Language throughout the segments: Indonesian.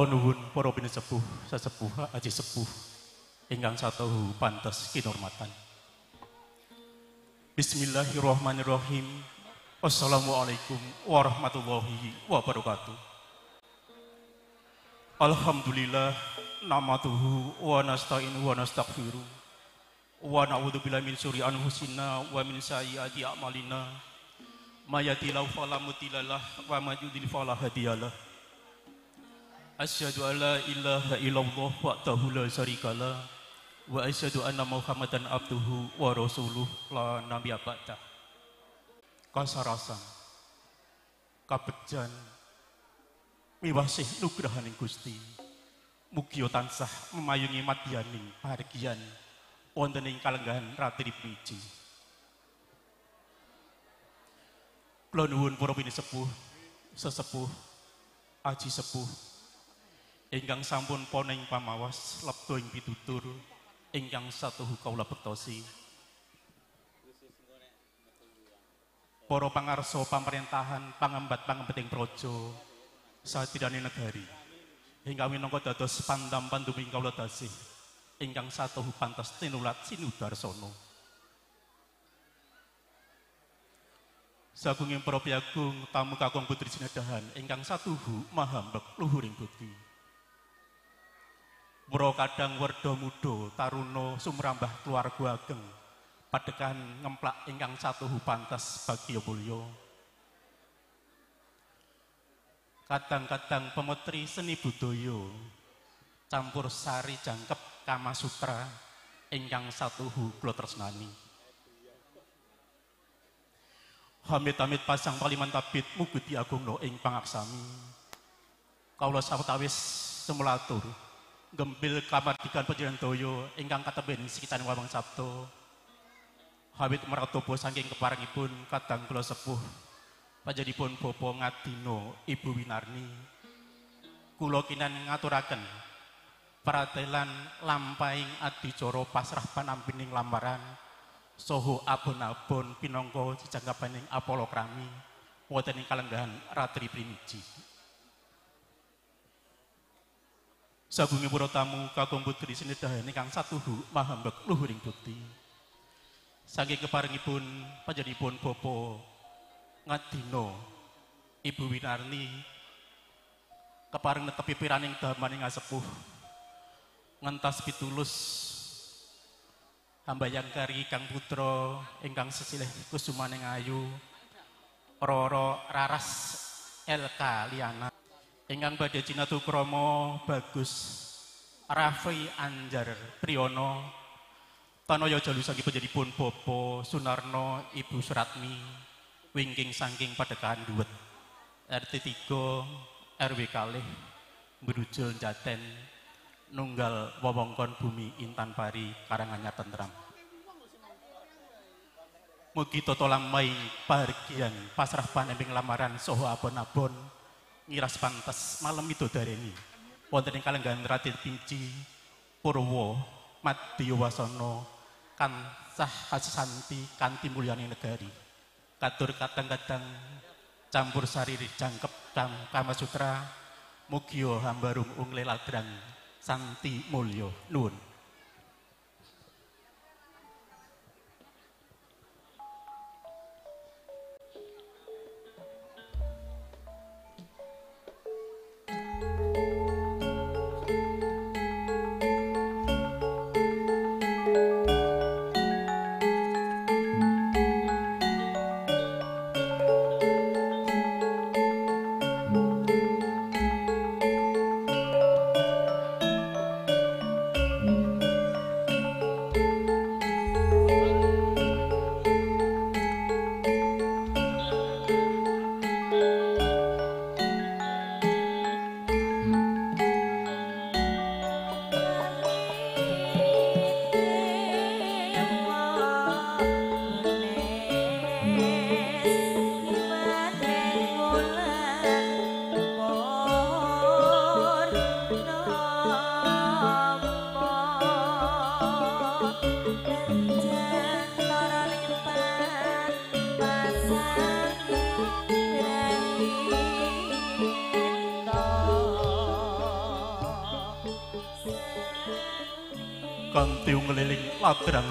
Kala nuwun para pinisepuh, sesepuh, aji sepuh ingkang satuhu pantes kinurmatan. Bismillahirrahmanirrahim. Assalamualaikum warahmatullahi wabarakatuh. Alhamdulillah namatuhu wa nasta'inu wa nastaghfiruh wa na'udzu billahi min syururi anfusina wa min sayyiati a'malina may yahdihillahu fala mudhillalah wa may yudhlil fala hadiyalah Asyhadu an la ilaha illallah wahdahu la syarikalah wa asyhadu anna Muhammadan abduhu wa rasuluh la nabiyya ba'da. Kasarasan kabejan miwasih nugrahaning Gusti. Mugi tansah memayungi madyaning pahargyan wonten ing kalenggahan ratri puji. Kula nuwun para sesepuh, aji sepuh, ingkang sampun poneng pamawas lebto ing pitutur ingkang satuhu kaula bektosi para pangarso pemerintahan pangembat pangembeting projo satirane negari hingga minangka dados pandam panduming kaula dasih ingkang satuhu pantas tinulat sinudarsono Sagunging para piagung tamu kakung putri sinedahan ingkang satuhu mahambek luhuring bukti. Wro kadang werda muda taruna sumrambah keluarga ageng padekan ngemplak ingkang satuhu pantas bagya mulya. Kadang-kadang pemetri seni budaya campur sari jangkep kama sutra ingkang satuhu kula tresnani. Hamid-hamid pasang paliman tabit muguti agungno ing pangaksami. Kaula sawetawis semulatur gembil kamardikan panjenengan toyo ingkang kateben sekitar wawang sabto Habib meratobo saking keparangipun kadang kula sepuh. Panjenipun Bopo Ngadino Ibu Winarni. Kula kinan ngaturaken peratelan lampaing adicara pasrah panampining lamaran soho abon-abon pinangka jejanggapaning apolo krami wonten ing kalenggahan ratri primiji Sabungi para tamu kakung putri sinidahan ingkang satuhu mahambek luhuring bukti. Saking keparengipun panjenipun Bapa Ngadino Ibu Winarni kepareng netepi piraning damaning asepuh ngentas pitulus hamba yang kari kang putra ingkang sesilih kusumaning ayu roro raras LK Liana ingkang badhe kromo bagus. Raffi Anjar Priyono. Jalu saking panjenipun Bopo Sunarno Ibu Suratmi wingking saking padekahan duwet. RT 3 RW kalih Brujul Jaten nunggal wewengkon bumi Intan Pari Karanganyar Tentram. Mugi toto lamai bahagian pasrah panembing lamaran soho abon-abon ngiras pantas malam itu dari ini wonten ing kalenggan Raden Pinci Purwo Madya Wasono kan sah santi kanti mulyani negari. Katur kadang-kadang campur sari jangkep kang kama sutra mugio hambarum ungle ladrang santi mulyo nun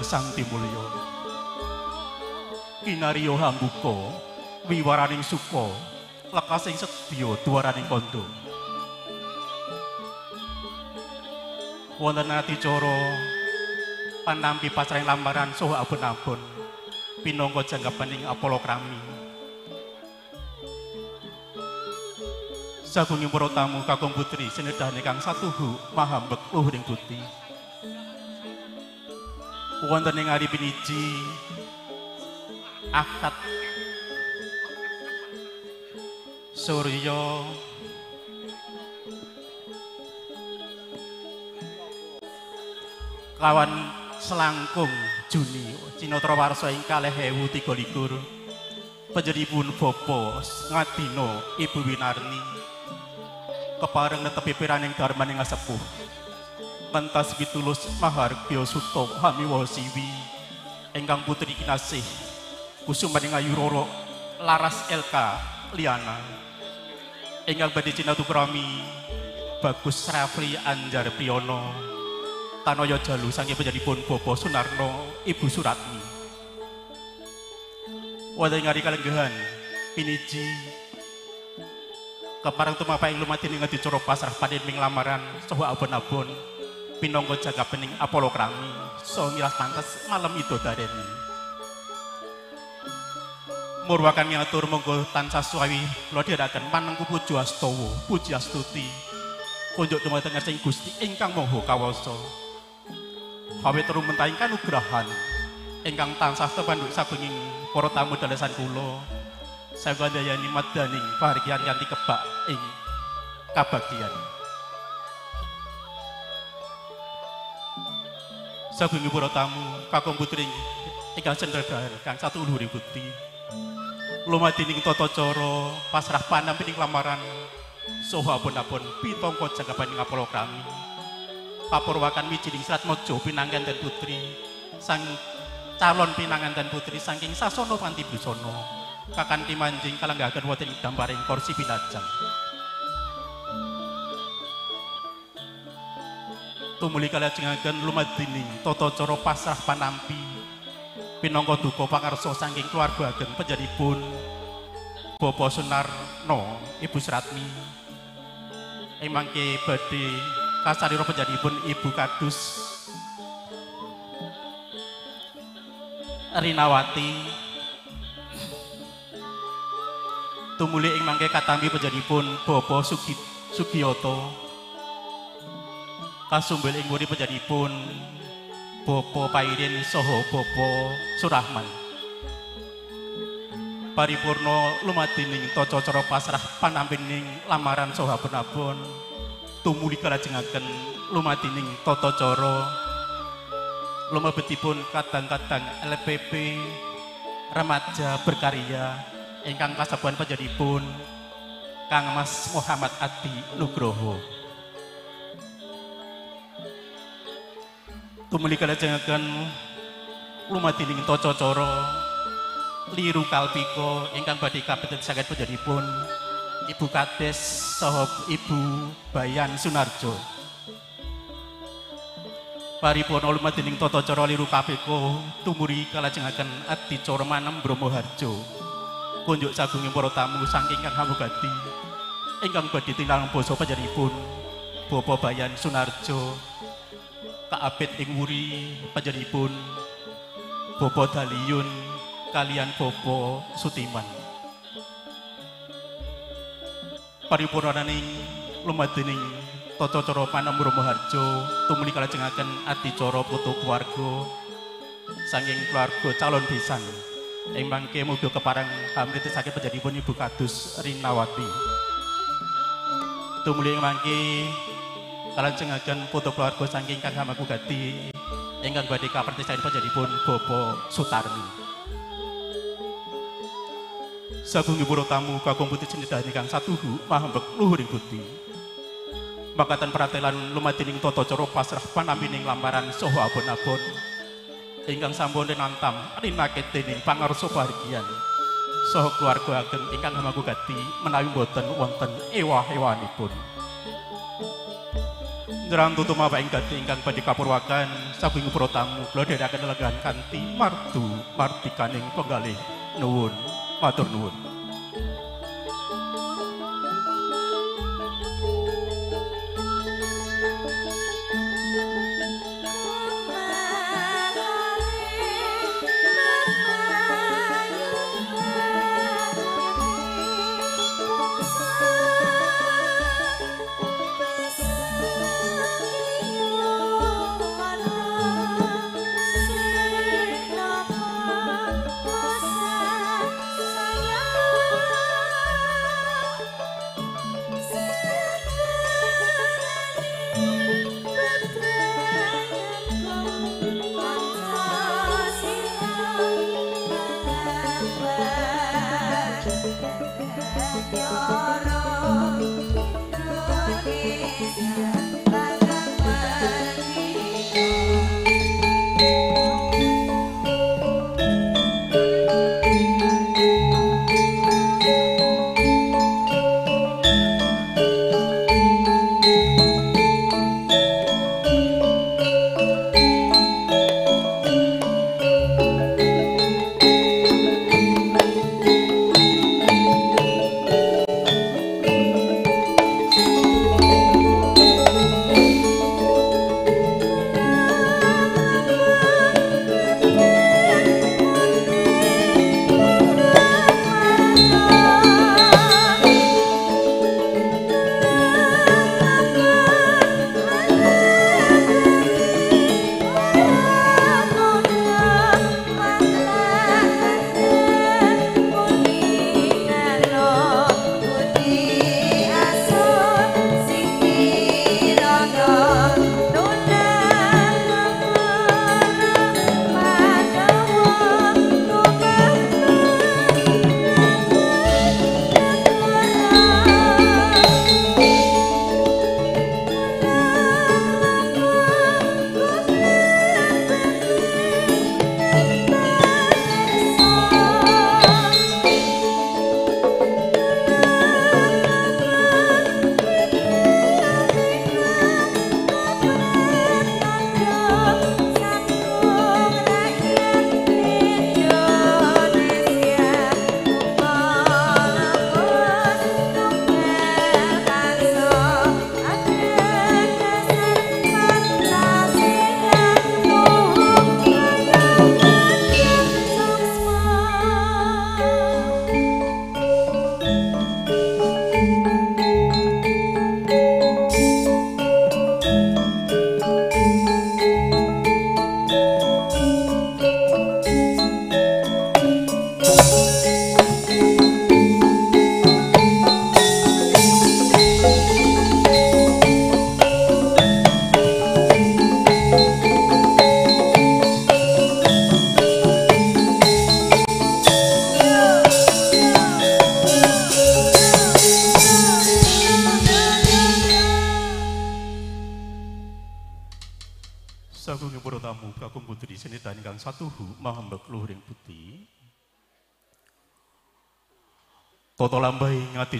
Sang mulia kinario hambuko wiwaraning suko lekasing sedya duwaraning kondo wonten nati panampi pasaring lambaran soho abun-abun pinangka jangka pening Krami. Sagunging para tamu kakung putri senedah kang satuhu maham bekuh ring putih wonten ing hari piniji akad surya. Kelawan selangkung Juni Cina Trawarso ing kalih panjenipun tiga likur. Ibu Winarni. Kepareng netepi piraning darman yang sepuh pentas pitulus mahargya suto hamiwa siwi. Engkang putri kinasih kusumaning ayu roro laras LK Liana. Engkang badhe cinatukrami bagus Rafli Anjar Priyono. Tanoyo Jalu sange penjadipun Bobo Sunarno Ibu Suratmi. Wadah ngari kalenggahan piniji keparang tumapa ing lumatin ing coro pasrah paden ming lamaran soho abon-abon pinonggo jaga pening Apollo Krami so ngilas pantas malam itu dareni murwakan ngatur monggo tansah suawi. Lo diadakan manengku puju astowo puji astuti kunjuk dumateng sing gusti ingkang moho kawoso. Hawe turu mentahingkan ugrahan ingkang tansah tepanduk sabenging para tamu dalesan kulo saya gandayani madaning pahargian ganti kebak ing kabagdian sabengi para tamu kakung putri ingkang cendradhahan kang satu luhuri bukti. Lumadining tata cara pasrah panampining lamaran soha apun-apun pitangka jagapaning ngapura kami papurwakan wijining serat mojo pinanggan dan putri sang calon pinangan dan putri saking sasono panti kakanti manjing kalanggahaken wonten damparing kursi binajang tumuli kalajengaken lumadining tata cara pasrah panampi. Pinangka duka pangarsa saking keluarga ageng penjadipun Bapak Sunarno Ibu Sratmi. Ing mangke badhe kasarira penjadipun Ibu Kadus. Rinawati. Tumuli ing mangke katampi penjadipun Bapak Sugi, Sugiyoto kasumbel ing wuri penjadipun Bopo Pairin Soho Bopo Surahman. Paripurno lumadining toco cara pasrah panampining lamaran soha penabon tumuli kalajengaken lumadining toto coro lumebetipun kadang-kadang LPP remaja berkarya ingkang kasabuan penjadipun Kang Mas Muhammad Adi Nugroho tumuli kalajengaken lumadining toco coro. Liru kalpiko ingkang badhe kabetet saged panjenenganipun Ibu Kades saha Ibu Bayan Sunarjo. Paripurna lumadining tata cara liru kapiko tumuri kalajengaken adicara manem Bromo Harjo kunjuk sagunging para tamu saking kang hamugati. Ingkang badhe tindalang basa panjenenganipun Bapak Bayan Sunarjo kaabet ing wuri panjenenganipun Bopo Daliyun kalian Bopo Sutiman. Paripurnaning lumadening tata cara panamura Maharjo tumuli kalajengaken adicara putu keluarga saking keluarga calon besan ing mangke muga keparang hamrit sakit penjadipun Ibu Kadus Rinawati. Tumuli mangke kalajengaken putu keluarga saking Kang Hamaku Gati ingkang badhe kapertisain panjenenganipun Bopo Sutarmi. Sagungi para tamu kakung putih cenedani kang satuhu mahambek luhuring bukti. Makatan peratelan lumadining tata cara pasrah panampining lamaran soho abon-abon ingkang sampun nantam rinaket dening pangarsa bahagian soho keluarga ageng ingkang hamaku gati menawi boten wonten ewah-ewanipun. Jerang tutup mawa ingkat ingkang pada kapur wakan sabung pro tamu kalau dia martu martikaning penggali nuwun matur nuwun.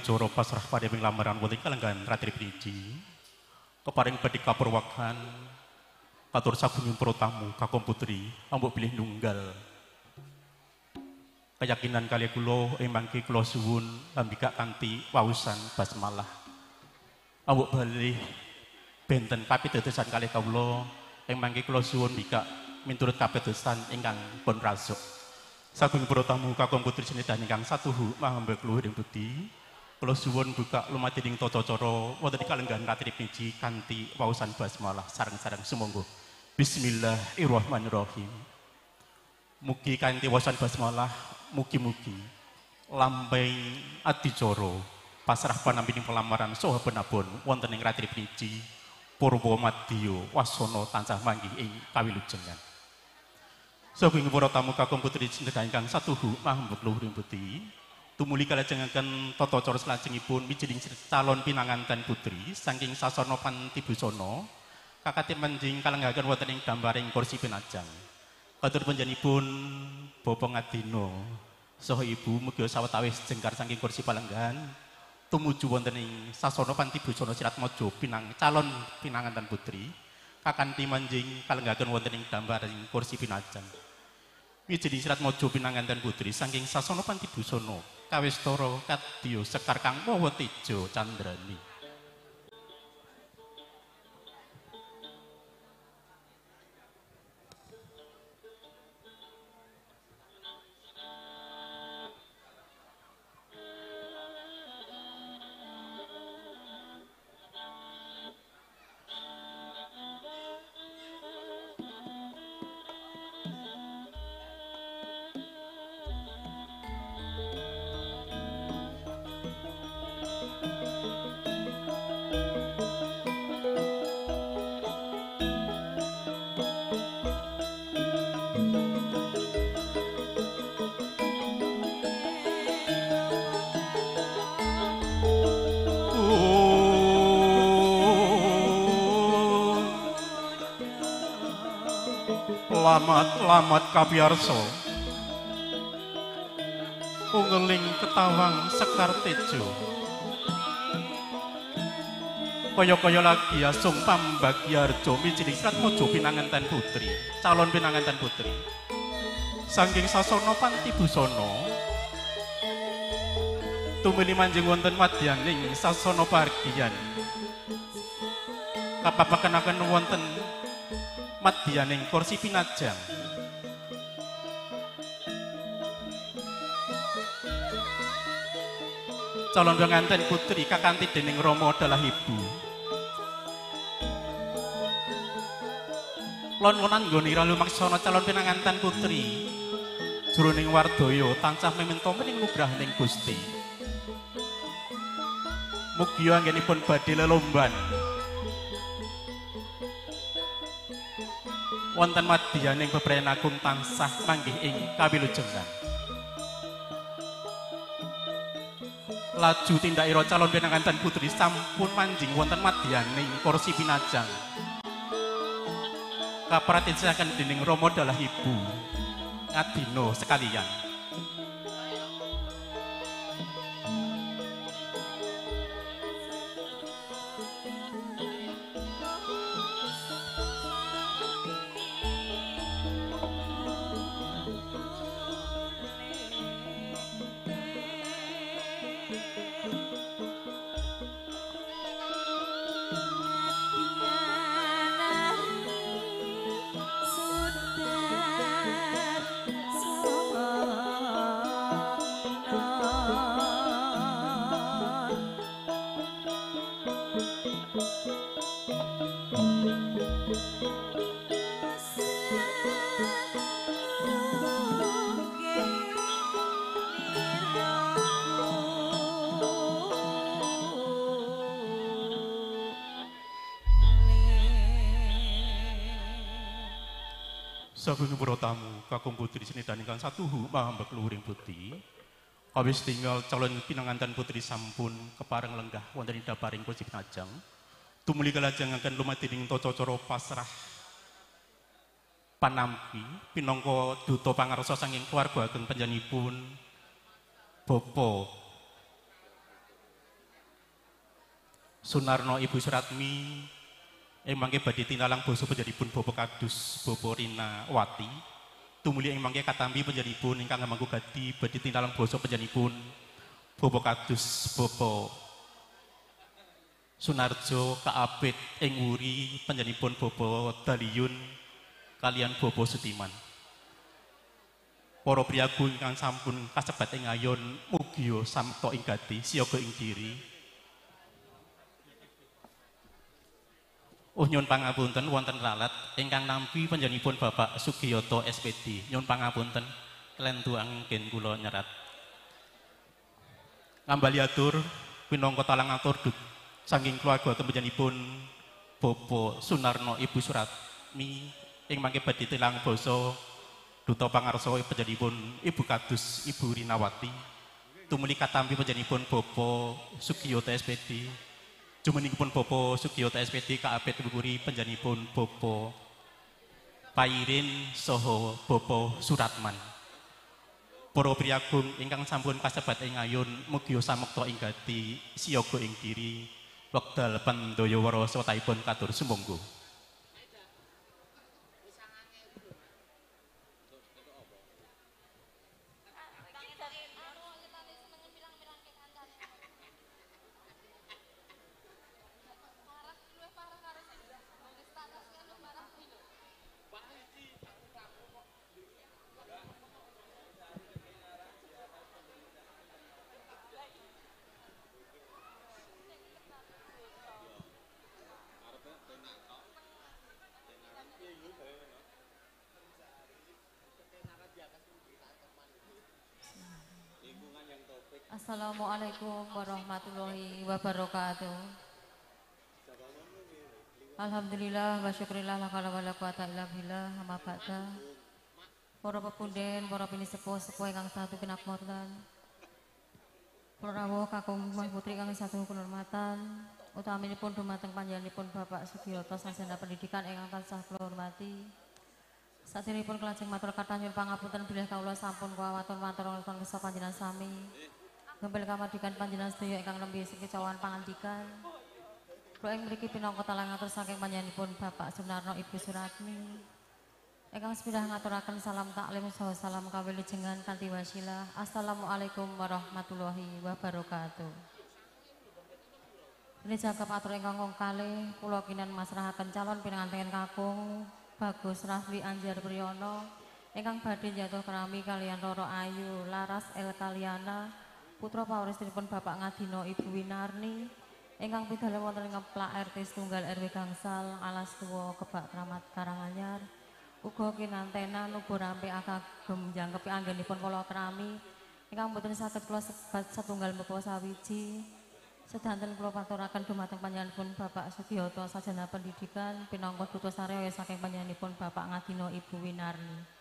Coro pasrah pada lamaran wonten kalenggan ratri piniji. Keparing badhe kapurwakan katur sagunging para tamu kakom putri ambok pilih nunggal. Keyakinan kali kula emangke kula suwun lambika kanthi wausan basmalah. Ambok bali benten kapitetesan kali kawula emangke kula suwun bika minturut kapitetesan ingkang pun rasuk. Sagung para tamu kakung putri senitan ingkang satuhu mahamba kluwih ing budi. Kula suwun buka lumating tata cara wonten kalenggan katrip niji kanthi wausan basmalah sareng-sareng sumangga. Bismillahirrahmanirrahim. Mugi kanthi wausan basmalah mugi-mugi lambai adicara pasrah panampining pelamaran saha penabon wonten ing ratrip niji purwa madya wasana tansah manggih ing kawilujengan. Saking para tamu kakung putri cinta ingkang satuhu mahembuk luhuring putih. Tumuli kalajengaken tata cara salajengipun mijining calon pinanganten putri saking sasana pantibusana kakate menjing kalenggaken wonten ing gambaring kursi pinajang. Katur panjenipun Bapak Ngadina saha Ibu mugi sawetawis jengkar saking kursi palenggan tumuju wonten ing sasana panti busana sirat mojo pinang calon pinanganten putri kakanthi manjing kalenggaken wonten ing dambar ing kursi pinajang sirat mojo pinanganten putri saking sasana panti busana kawistara kadya sekar kang mawa tejo candrani lamat-lamat kapiarso ungeling ketawang sekar tejo. Kaya-kaya lagi asung pambagiarjo mijini serat mojo pinangantan putri calon pinangantan putri. Sangking sasono panti busono. Tumili manjing wonten madyaning sasono pargian kapapakan akan wonten madyaning kursi pinajang calon pengantin putri kakanti dening Romo adalah ibu. Lon lonan nggoni ralu maksana calon pinanganten putri. Jroning wardoyo tansah memento mening nugrahaning Gusti. Mugi anggenipun badhe lelomban. Wonten madyaning bebrayan agung tansah manggih ing kawilujengan. Laju tindak ira calon pinanganten putri sampun manjing wonten madyaning kursi pinajang. Kapratinsaken dening Rama adalah ibu. Ngadino sekalian. Para tamu kakung putri dan ingkang satu hu mahambek luhuring putih. Kawis tinggal calon pinangantan putri sampun kepareng lenggah wonten ing daparing kursi pinajang. Tumuli kalajeng akan lumatining tata cara pasrah panampi pinangka duta pangarsa saking keluarga ageng panjenenganipun Bapak Sunarno Ibu Suratmi emangke badhe tinalang basa panjenenganipun Bapak Kadus Bapak Rina Wati. Tumuli emangke katampi panjenenganipun ingkang ngamangku gadi badhe tinalang basa panjenenganipun Bapak Kadus Bapak Sunarjo kaapit ing uri panjenenganipun Bapak Daliyun kalian Bapak Sutiman. Para priyagu ingkang sampun kasebat ing ayon mugi samto ing siyaga ing diri Oh nyun pangapunten wonten lalat ingkang nampi panjenenganipun Bapak Sugiyoto SPD. Nyun pangapunten kelentuang anggen kula nyerat. Ngambali atur pinangka talang atur duk saking keluarga panjenenganipun Bapak Sunarno Ibu Suratmi ing mangke badhe tilang basa duta pangarsa panjenenganipun Ibu Kadus Ibu Rinawati. Tumuli katampi panjenenganipun Bapak Sugiyoto SPD. Jumeningipun Bopo Sugiyoto SPD kaapit Bukuri penjanipun Bopo Pairin Soho Bopo Suratman. para priyagung ingkang sampun kasebat ing ayun mugi samekta ing gati siyaga ing diri wekdal pandaya wara sawetahipun katur sumangga Assalamualaikum warahmatullahi wabarakatuh. Alhamdulillah wa syukrillah la kala wa la quwata illa billah amma ba'da. Para pepunden, para pinisepuh sepuh ingkang satu kinakmatan. Para rawuh kakung putri kang satu kehormatan. Utaminipun dumateng panjenenganipun Bapak Sugiyoto Sarjana Pendidikan ingkang tansah kula hormati. Saderengipun kelajeng matur kathah nyuwun pangapunten bilih kawula sampun kuwawatur matur wonten panjenengan sami. Ngempel kamadikan panjenengan sedaya ingkang nembe sekecauan pangandikan. Kula ing mriki pinangka talang ngatur saking panjenenganipun Bapak Sunarno Ibu Suratmi. Ingkang sepindah ngaturaken salam taklim saha salam kawilujengan kanthi wasilah. Assalamualaikum warahmatullahi wabarakatuh. Ini jangkep atur ingkang wong kalih kula kinan masrahaken calon pinanganten kakung Bagus Rafli Anjar Priyono ingkang badhe jatuh kerami kalian Roro Ayu Laras El Kaliana putra pawrestipun Bapak Ngadino Ibu Winarni ingkang pidalem wonten ing Plak RT Tunggal RW Gangsal Alas Tuwa Kebak Kramat Karanganyar. Uga kinantena nubu rampe akagem jangkepi anggenipun kala krami ingkang boten saged kula sebat setunggal mepo sawiji. Sedanten kula paturaken dumateng panjenenganipun Bapak Sugiyoto Sajana Pendidikan pinangka duta sarya saking panjenenganipun Bapak Ngadino Ibu Winarni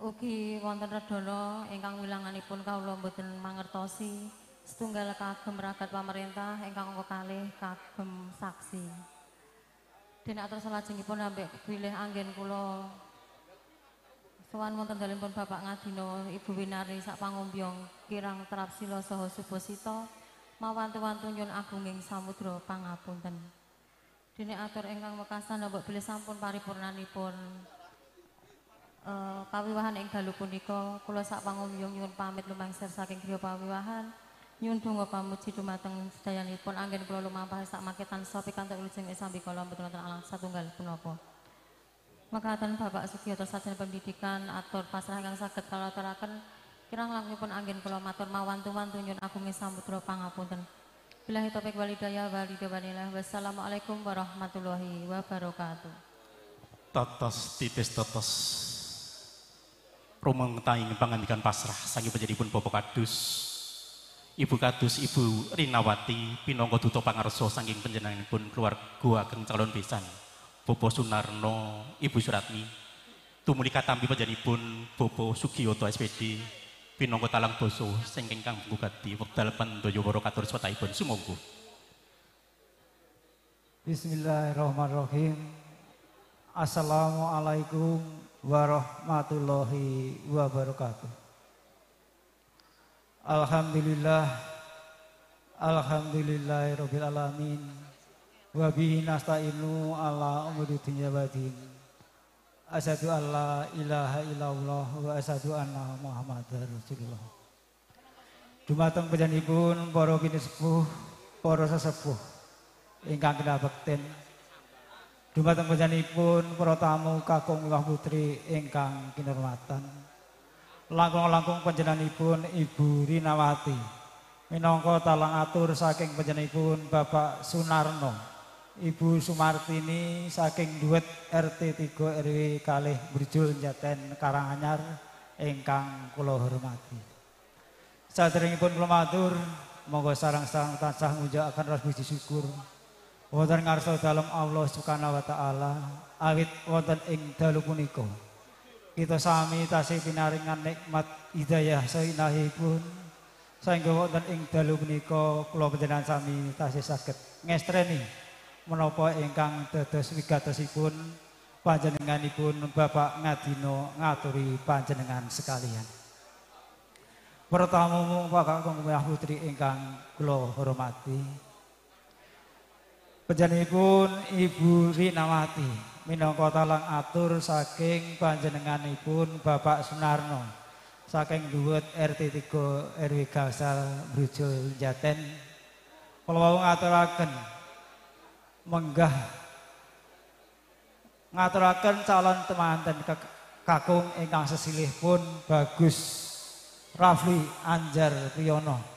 ugi wonten redana ingkang wilanganipun kawula mboten mangertosi setunggal kagem ragat pamerintah ingkang angka kalih kagem saksi. Dene atur salajengipun ambek pilih anggen kula sowan wonten dalempun Bapak Ngadino Ibu Winari sak pangombyong kirang terapsila saha suposita mawantu-wantu nyun agunging samudra pangapunten. Dene atur ingkang mekasan mbok bilih sampun paripurnanipun uh, pawiwahan ing dalu punika kula sak pangumyung nyuwun pamit lumangsir saking griya pawiwahan. Nyuwun donga pamuji dumateng sedayanipun. Anggen kula lumampah sak maketan sapa pikantuk wilujeng sambi kala mboten wonten alang satunggal punapa. Makatan Bapak Sugiyoto Sarjana Pendidikan atur pasrah kang saged kalaturaken kirang langkungipun anggen kula matur mawantu-wantu nyuwun agunge samudra pangapunten. Billahi taufiq walidayah walidayah wassalamualaikum warahmatullahi wabarakatuh. Tatas titis tatas rumeng taing pangandikan pasrah sangi pun Bapak Kadus. Ibu Kadus Ibu Rinawati pinangka duta pangarsa saking panjenenganipun keluarga ageng calon besan Bapak Sunarno Ibu Suratmi. Tumuli katampi panjenenganipun Bapak Sugiyoto SPD pinangka talang basa sing ingkang bugati wekdal wara katur swataipun sumangga. Bismillahirrahmanirrahim. Assalamualaikum warahmatullahi wabarakatuh. Alhamdulillah Alhamdulillahirabbil alamin wa bihi nasta'inu ala umuri dunya wa din. Asyhadu an la ilaha illallah wa asyhadu anna Muhammadar Rasulullah. Dumateng panjenenganipun para pinisepuh, para sesepuh ingkang kinabekten Dumateng panjenenganipun para tamu kakung Wah Putri ingkang kinurmatan. Langkung-langkung panjenenganipun Ibu Rinawati. Minangka talang atur saking panjenenganipun Bapak Sunarno. Ibu Sumartini saking duet RT 3 RW kalih Burjul Jaten Karanganyar ingkang kula hormati. Saderengipun kula matur monggo sarang-sarang tansah ngujaken rasa puji syukur wonten ngarsa dalem Allah Subhanahu wa taala awit wonten ing dalu punika kita sami tasih pinaringan nikmat hidayah sainahipun sehingga wonten ing dalu punika kula panjenengan sami tasih saged ngestreni menapa ingkang dados wigatosipun panjenenganipun Bapak Ngadino ngaturi panjenengan sekalian para tamu Pak Kakung Putri ingkang kula hormati. Panjenenganipun Ibu Rinawati minangka talang atur saking panjenenganipun Bapak Sunarno. Saking dhuwut RT 3 RW Gangsal Brujul Jaten. Kula wau ngaturaken menggah ngaturaken calon temanten kakung ingkang sesilih pun Bagus Rafli Anjar Priyono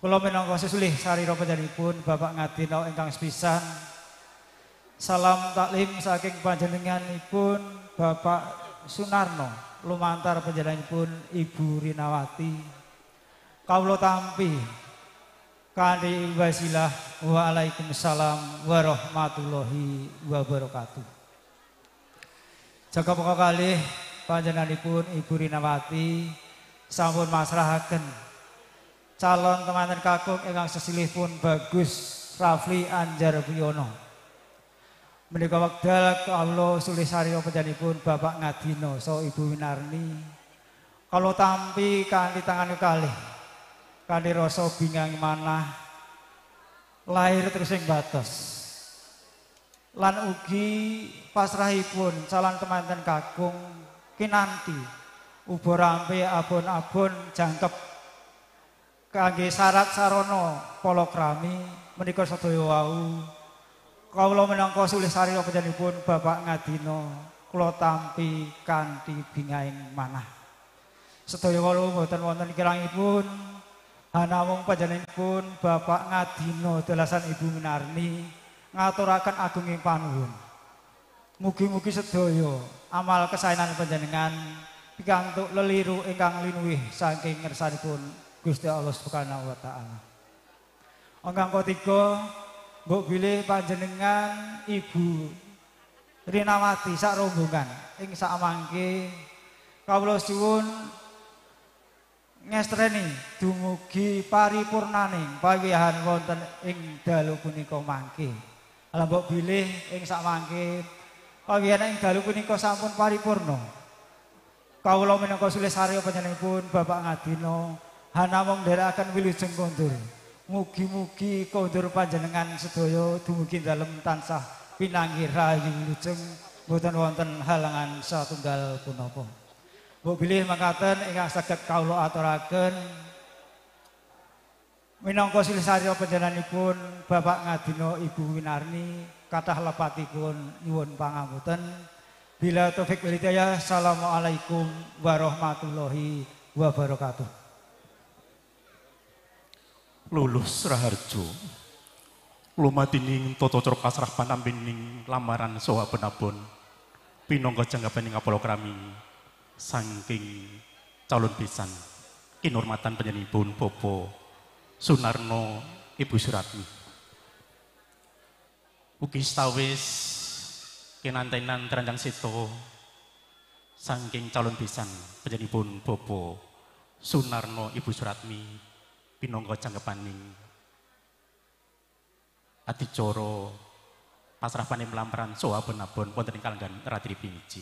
kula minangka sesilih sarira panjenenganipun Bapak Ngadina ingkang sepisan. Salam taklim saking panjenenganipun Bapak Sunarno lumantar pun Ibu Rinawati. Kawula tampi kanthi wasilah Waalaikumsalam warahmatullahi wabarakatuh. Jaga pokok kali panjenenganipun Ibu Rinawati sampun masrahaken calon teman kakung ingkang sesilihpun bagus Rafli Anjar Buyono Menika wekdal kawula sulih sarya panjenenganipun Bapak Ngadino so Ibu Winarni. Kalau tampi kanthi tangan kalih kanthi rasa bingang manah lahir terus ing batas. Lan ugi pasrahipun calon temanten kakung kinanti ubo rampe abon-abon jangkep kangge syarat sarana polokrami menika sedaya wau Kawula menangka sulih sarira panjenenganipun Bapak Ngadina kula tampi kanthi bingaing manah. Sedaya kula mboten wonten kirangipun hanamung panjenenganipun Bapak Ngadina dalasan Ibu Minarni ngaturaken agunging panuwun. Mugi-mugi sedaya amal kesaenan panjenengan pikantuk leliru ingkang linuwih saking ngersanipun Gusti Allah Subhanahu wa taala. Angkang ketiga Mbok bilih panjenengan Ibu Rinawati sak rombongan ing sak mangke kawula suwun ngestreni dumugi paripurnaning pawiyahan wonten ing dalu punika mangke. Lah mbok bilih ing sak mangke pawiyahan ing dalu punika sampun paripurna. Kawula minangka sulih sarya panjenenganipun Bapak Ngadina hanamung nderekaken wilujeng kondur. Mugi-mugi kondur panjenengan sedaya dumugi dalem tansah pinanggih rayu lujeng boten wonten halangan satunggal punapa. Mbok bilih mangkaten ingkang saged kawula aturaken minangka silih sarya panjenenganipun Bapak Ngadina Ibu Winarni kathah lepatipun nyuwun pangapunten. Bila taufik wal hidayah. Assalamualaikum warahmatullahi wabarakatuh. Lulus. Raharjo. Lumadining toto pasrah panambining lamaran soha penabon pinongko janggapan ing apolo krami sangking calon pisan kinurmatan penyanibun Bobo Sunarno Ibu Suratmi. Ugi stawis kinantenan teranjang sito sangking calon pisan penyanibun Bobo Sunarno Ibu Suratmi pinongko cangkepaning adicara pasrah paning mlamparan soha abon-abon wonten ing kalenggan Ratri Piniji.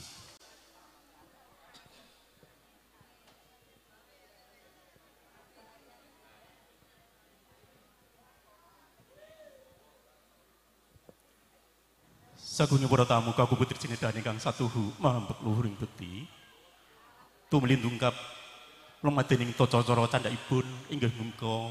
Sagungi para tamu kaku putri cinedani kang satuhu mahambek luhuring beti tumlindungkap lumadening toco coro ibun inggih mungko.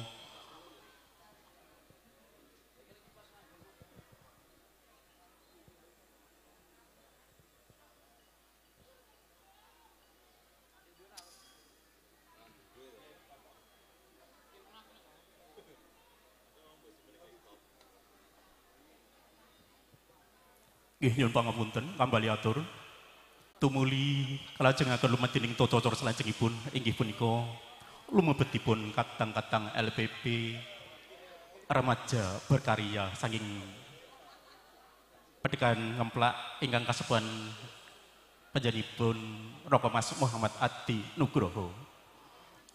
Nggih nyuwun pangapunten kembali atur tumuli kalajengaken lumadining toto cor salajengipun inggih punika lumebetipun katang-katang LPP remaja berkarya saking pedikan ngemplak ingkang kasepuhan panjenipun Roko Mas Muhammad Adi Nugroho.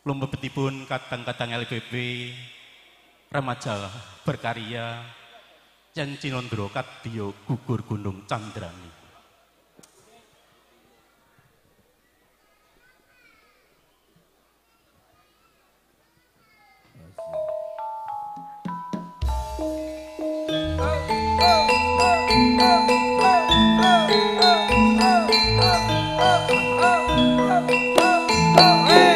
Lumebetipun katang-katang LPP remaja berkarya Jan Cinondro Kadyo Gugur Gunung Candrani Oh, hey.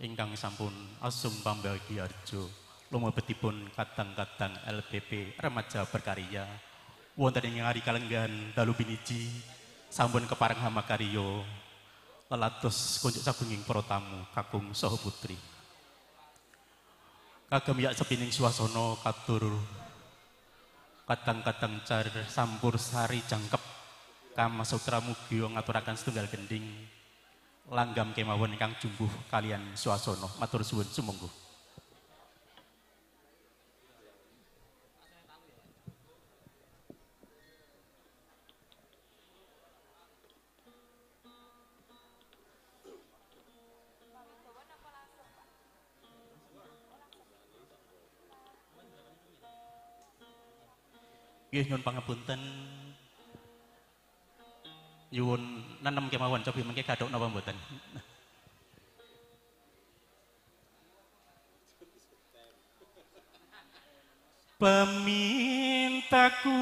Ingkang sampun asung pambagi arjo lumebetipun kadang-kadang LPP remaja berkarya. Wonten ing hari kalenggan dalu biniji sampun hama karyo lelatus kunjuk sagunging para tamu kakung saha putri. Kagem yak sepining swasana katur kadang-kadang car sampur sari jangkep Kama Sutra Mugio ngaturakan setunggal gending langgam kemawon ingkang jumbuh kalian suasono matur suwun sumungguh Nggih nyuwun pangapunten nyuwun nanem kemawon cobi mengke gadok napa mboten? Pemintaku.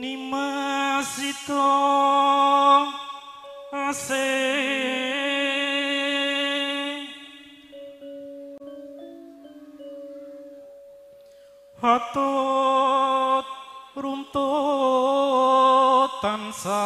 Nimasito asih ตันสา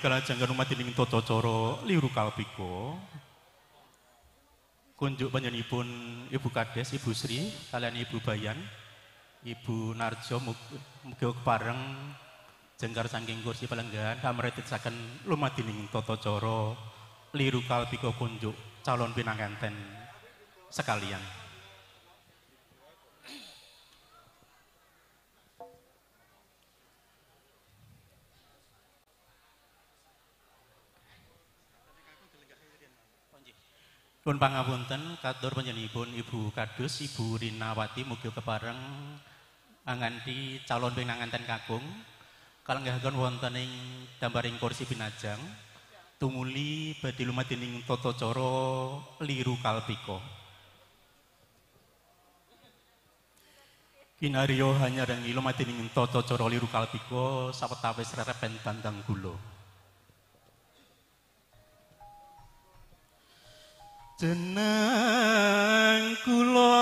kalajenggan umat ing tata cara liru kalpika. Kunjuk panjenipun Ibu Kades, Ibu Sri, kalian Ibu Bayan, Ibu Narjo mugi kepareng jengkar saking kursi palenggan amretitaken lumadining tata cara liru kalpika kunjuk calon pinanganten sekalian. Pun pangapunten katur panjenenganipun Ibu Kadus, Ibu Rinawati mugi kepareng nganti calon pinanganten kakung kalenggahaken wonten ing dambaring kursi pinajang tumuli badhe lumadining tata cara liru kalpika. Kinaryo hanya rangi lumadining tata cara liru kalpika sawetawis rerepen tandang kula. Jeneng kula.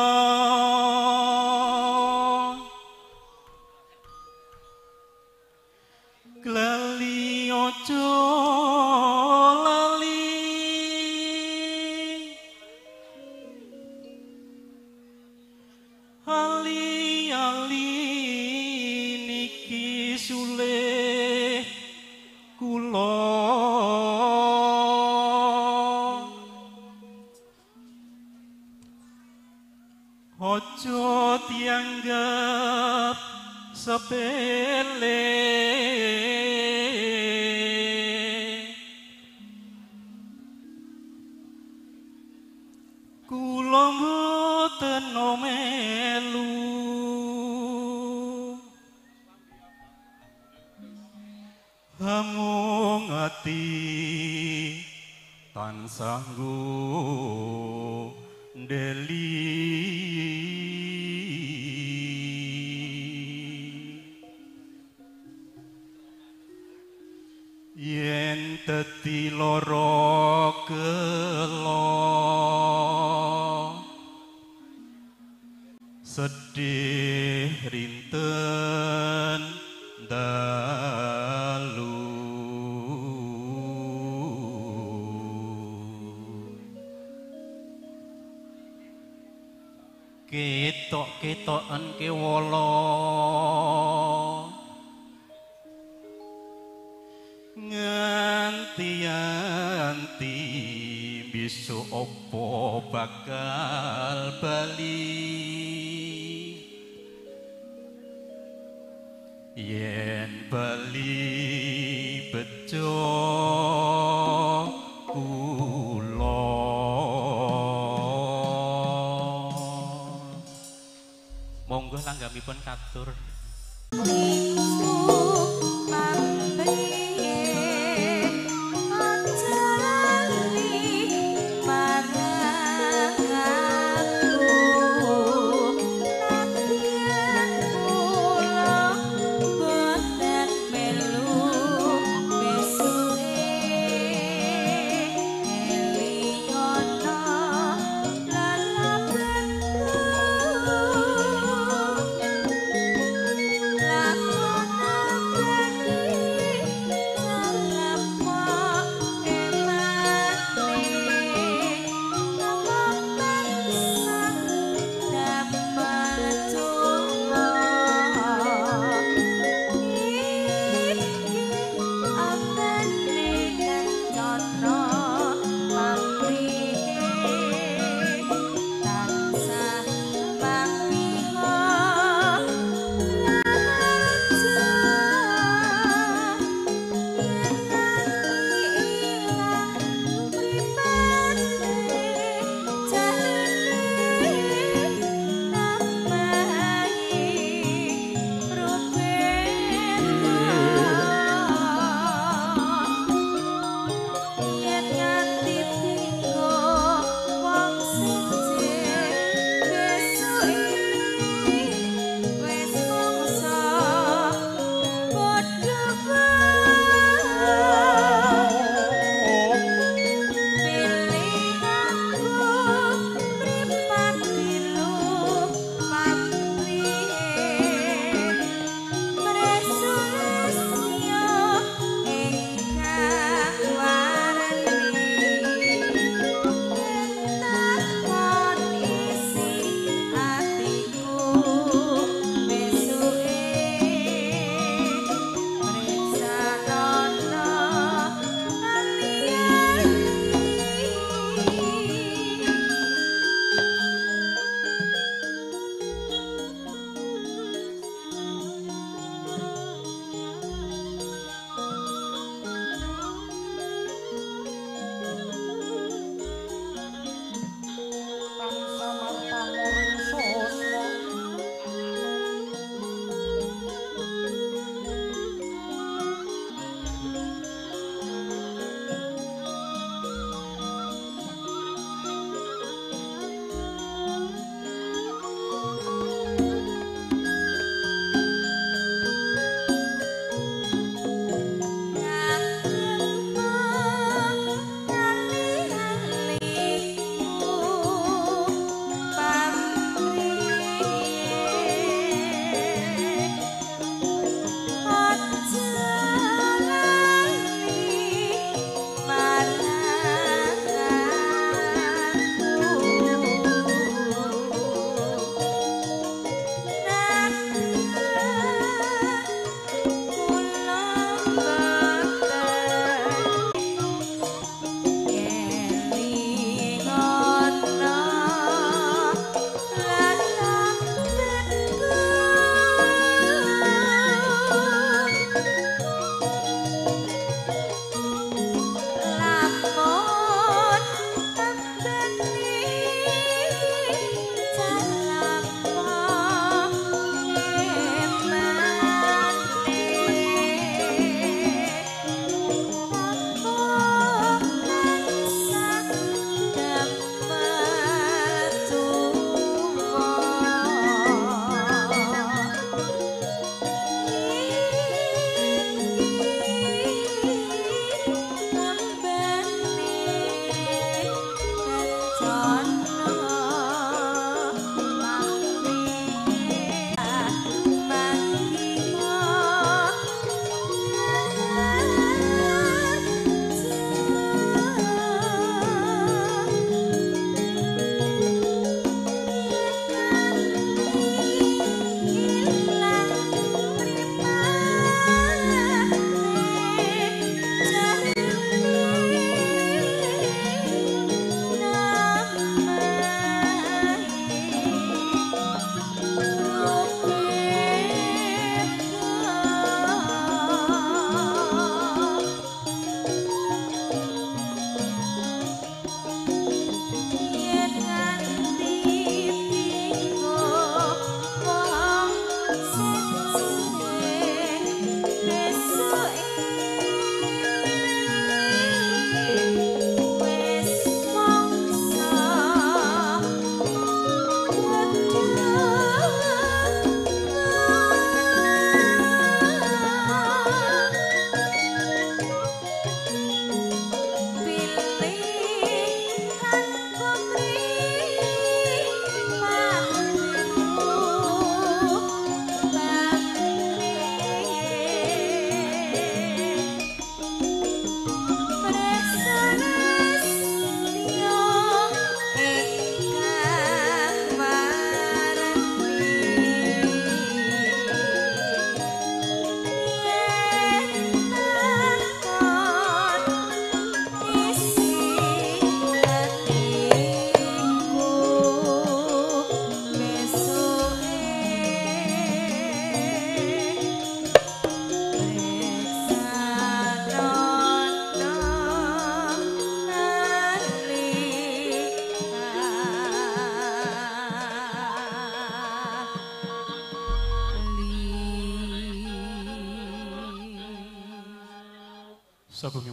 Glali ojo sepele. Kula mboten melu. Hamung ati tansah deli dadi lara kelo sedih rinten dalu. Ketok-ketoken kewala nganti-anti besok opo bakal bali? Yen bali bejo kula monggo langgamipun katur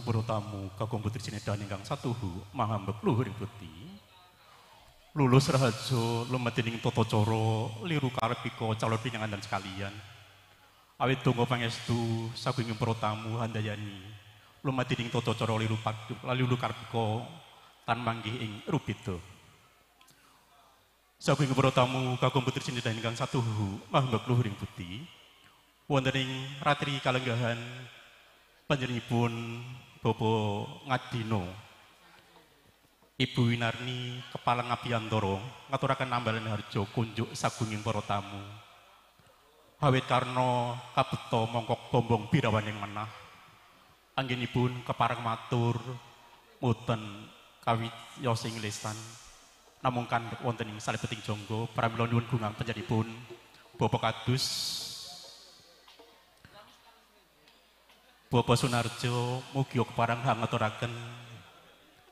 Para tamu kakung putri sinedan ingkang satuhu mahambek luhuring putih. Lulus rahaja lumetining tata cara liru karepika calon pinangandan sekalian. Awit donga pangestu sagunging para tamu handayani lumetining tata cara liru liru karepika tan manggih ing. Sagunging para tamu kakung putri sinedan ingkang satuhu mahambek luhuring putih. Wonten ing ratri kalenggahan panjenenganipun Bobo Ngadino Ibu Winarni Kepala Ngabiyantara ngaturaken nambalan harjo kunjuk sagunging para tamu. Hawit karena kabeto mongkok bombong birawan yang menah. Anggenipun keparang matur muten kawit yosing lesan namung kan wonten ing salebeting jonggo pramila nuwun gungang panjenenganipun Bapak Kadus Bapak Sunarjo mugi keparang hangaturaken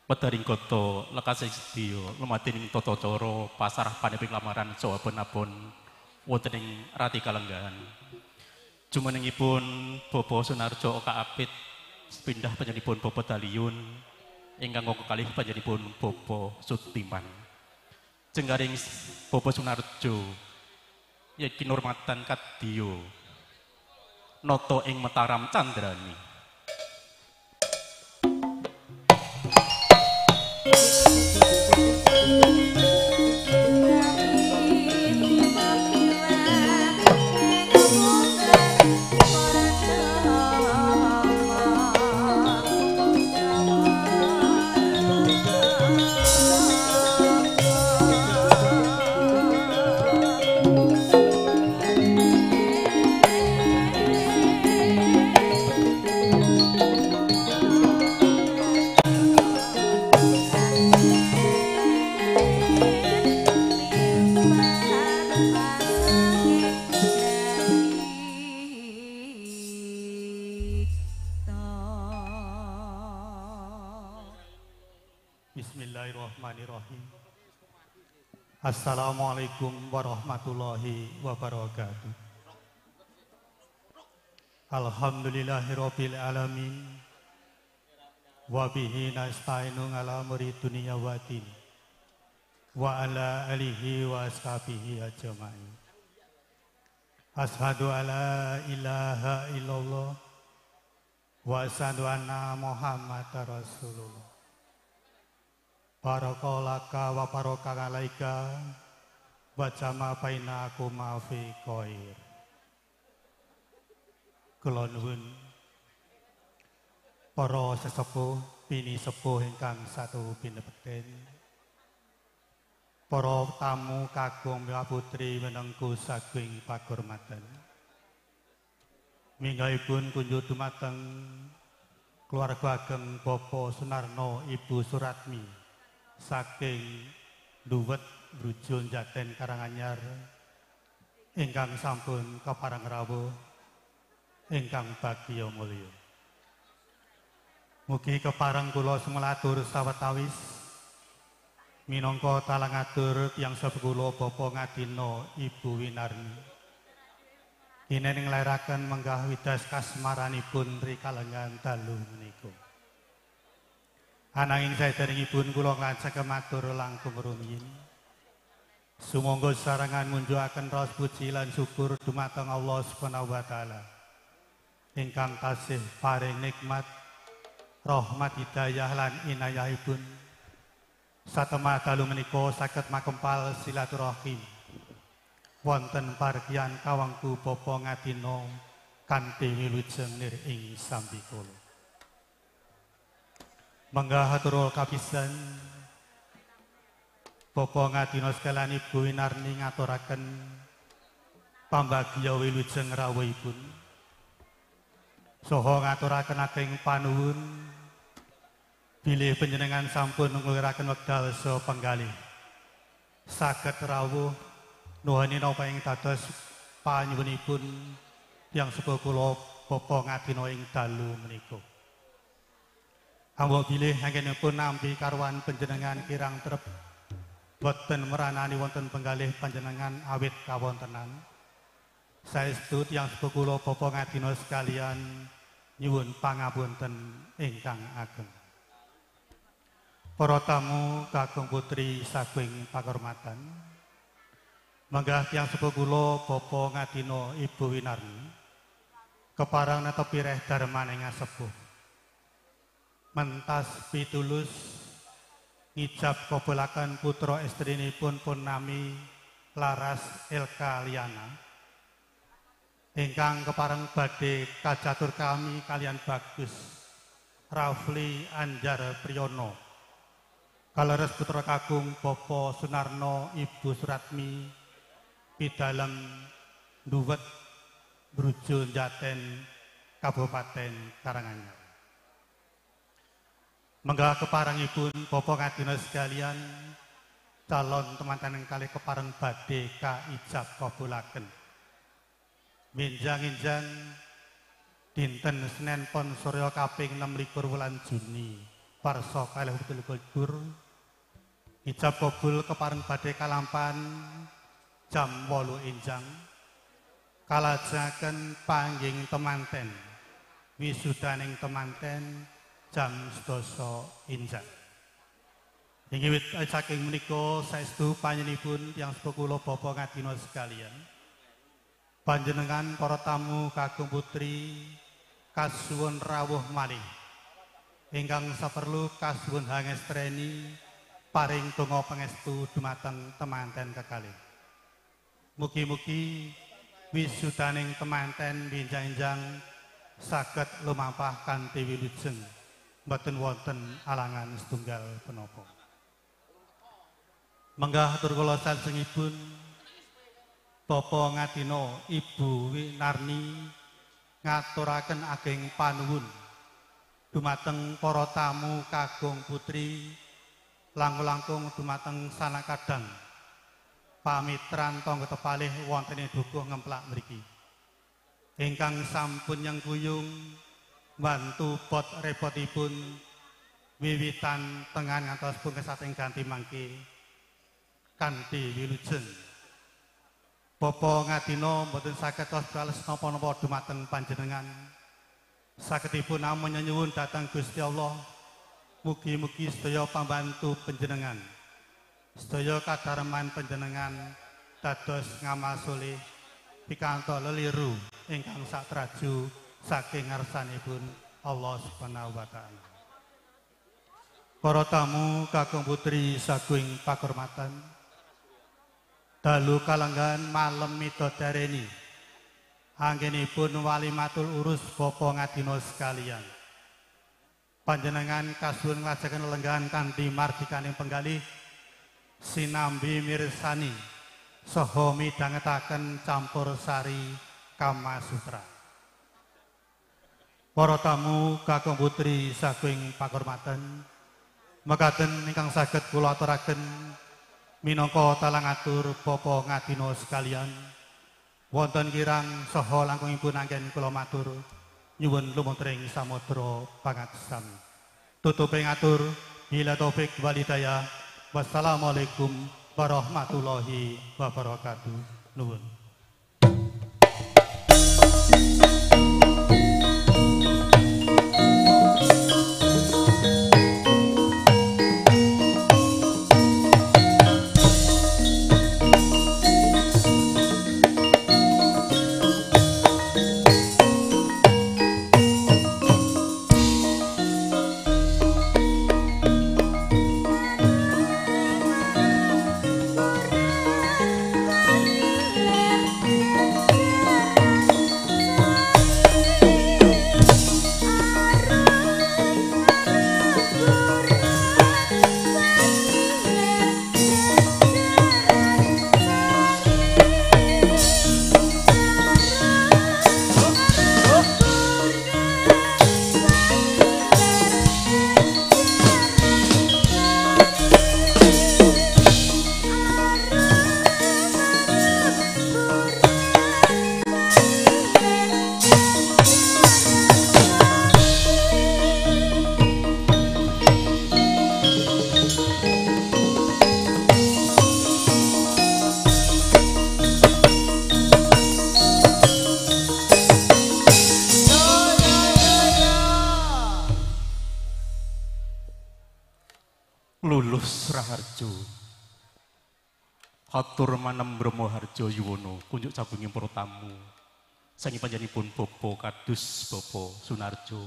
Pedaring kota lekasing sedya lumatining tata cara pasarah paneping lamaran Jawa penapun wonten ing rati kalenggahan. Jumenengipun Bapak Sunarjo Oka Apit pindah panjenenganipun Bapak Daliun ingkang kalih panjenenganipun Bapak Sutiman. Jenggaring Bapak Sunarjo ya kinurmatan kadya noto ing Mataram Candrani. Assalamualaikum warahmatullahi wabarakatuh. Alhamdulillahirabbil alamin. Wa bihi nasta'inu ala umuri dunya wa din. Wa ala alihi wa ashabihi ajma'in. Ashhadu alla ilaha illallah wa asyhadu anna Muhammadar Rasulullah. Barakalaka wa baraka alaika wa jama bainaku ma fi khair. Kula nuwun para sesepuh bini sepuh ingkang satu binebeten. Para tamu kagung miwa putri menengku saking pagurmatan. Minggaipun kunjut dumateng keluarga ageng Bapak Sunarno Ibu Suratmi saking duwet brujul Jaten Karanganyar ingkang sampun keparang rawuh ingkang bagya mulya. Mugi keparang kula semelatur sawetawis minangka talangatur tiyang sebekula Bapak Ngadina Ibu Winarni. Kinen nglairaken menggah widas kasmaranipun rikalengan dalu menika Ananging saderengipun kula ngajak matur langkung rumiyin. Sumangga sarangan munjuaken ras puji lan syukur dumateng Allah Subhanahu wa taala. Ingkang tasih paring nikmat rahmat hidayah lan inayahipun satemah dalu menika saged makempal silaturahim wonten pargian kawangku bapa ngadina kanthi wilujeng nir ing sambikala Mangga haturul kapisan Bapak ngadina sekalian Ibu Winarni ngaturaken pambagya wilujeng rawuhipun. Soho ngaturaken ageng panuwun bilih panjenengan sampun ngliraken wekdal so penggalih. Saged rawuh nuhani napa ing dados panyuwunipun yang sepuh kula Bapak ngadina ing dalu menika. Ambo bilih anggenipun nampi karwan panjenengan kirang trep boten meranani wonten penggalih panjenengan awit kawontenan. Saestu yang sepuh kula Bapak ngadina sekalian nyuwun pangapunten ingkang ageng. Para tamu kakung putri saking pakurmatan. Menggah tiang sepuh kula Bapa Ngadina Ibu Winarni. Keparang netepi reh darmaning sepuh. Mentas pitulus ngijab kabulaken putra estrinipun pun nami Laras Elka Liana. Ingkang kepareng badhe kacatur kami kalian bagus Rafli Anjar Priyono. Kaleres putra kakung Bopo Sunarno Ibu Suratmi Pidalem Duwet Brujo Jaten Kabupaten Karanganyar. Menggah keparangipun Bopo Ngadina sekalian calon teman-teman kali keparang badhe ka ijab kabulaken. Minjang-injang dinten Senin Pon Surya kaping 6 wulan Juni parsa kalih betul ijab kabul kepareng badhe kalampan jam 8 injang kalajaken pangging temanten wisudaning temanten jam sedasa injak. Inggih wit eh, saking menika saestu panjenenganipun tiyang sepuh kula Bapak Ngadina sekalian. Panjenengan para tamu kakung putri kasuwun rawuh malih. Ingkang saperlu kasuwun hangestreni paring donga pangestu dumateng temanten kekalih. Mugi-mugi wisudaning temanten binjang-injang saged lumampah kanthi wilujeng mboten wonten alangan setunggal penapa. Menggah tur kula salajengipun Bapa Ngadina Ibu Winarni ngaturaken ageng panuwun. Dumateng para tamu kagung putri langkung-langkung dumateng sanakadang pamitran tangga tepalih wonten ing dukuh ngemplak mriki. Ingkang sampun yang bantu pot repotipun wiwitan tengan ngantos pun kesating ganti mangki kanthi wilujeng Bapa ngadina mboten saged tos bales napa-napa dumateng panjenengan. Sagedipun namung nyuwun dhateng Gusti Allah. Mugi-mugi sedaya pambantu panjenengan. Sedaya kadarman panjenengan dados ngamal soleh. Pikantuk leliru ingkang sak traju saking ngarsanipun Allah Subhanahu wa taala. Para tamu kakung putri saking pakurmatan dalu kalanggan malam midodareni anggenipun wali matul urus Bapak ngadina sekalian. Panjenengan kasuwun nglajengaken lenggahan kanthi mardikaning penggalih sinambi mirsani saha midhangetaken campur sari Kama Sutra. Para tamu kakung putri saking pakurmatan mekaten ingkang saged kula aturaken minangka talang atur Bapa ngadina sekalian. Wonten kirang saha langkungipun anggen kula matur. Nyuwun lumantar samudra pangaksam tutuping atur bila taufik walidaya. Wassalamualaikum warahmatullahi wabarakatuh. Nuwun Suharjo. Hatur manem Bromo Harjo Yuwono, kunjuk cabungin para tamu. Sangi panjenipun Bopo Kadus Bopo Sunarjo.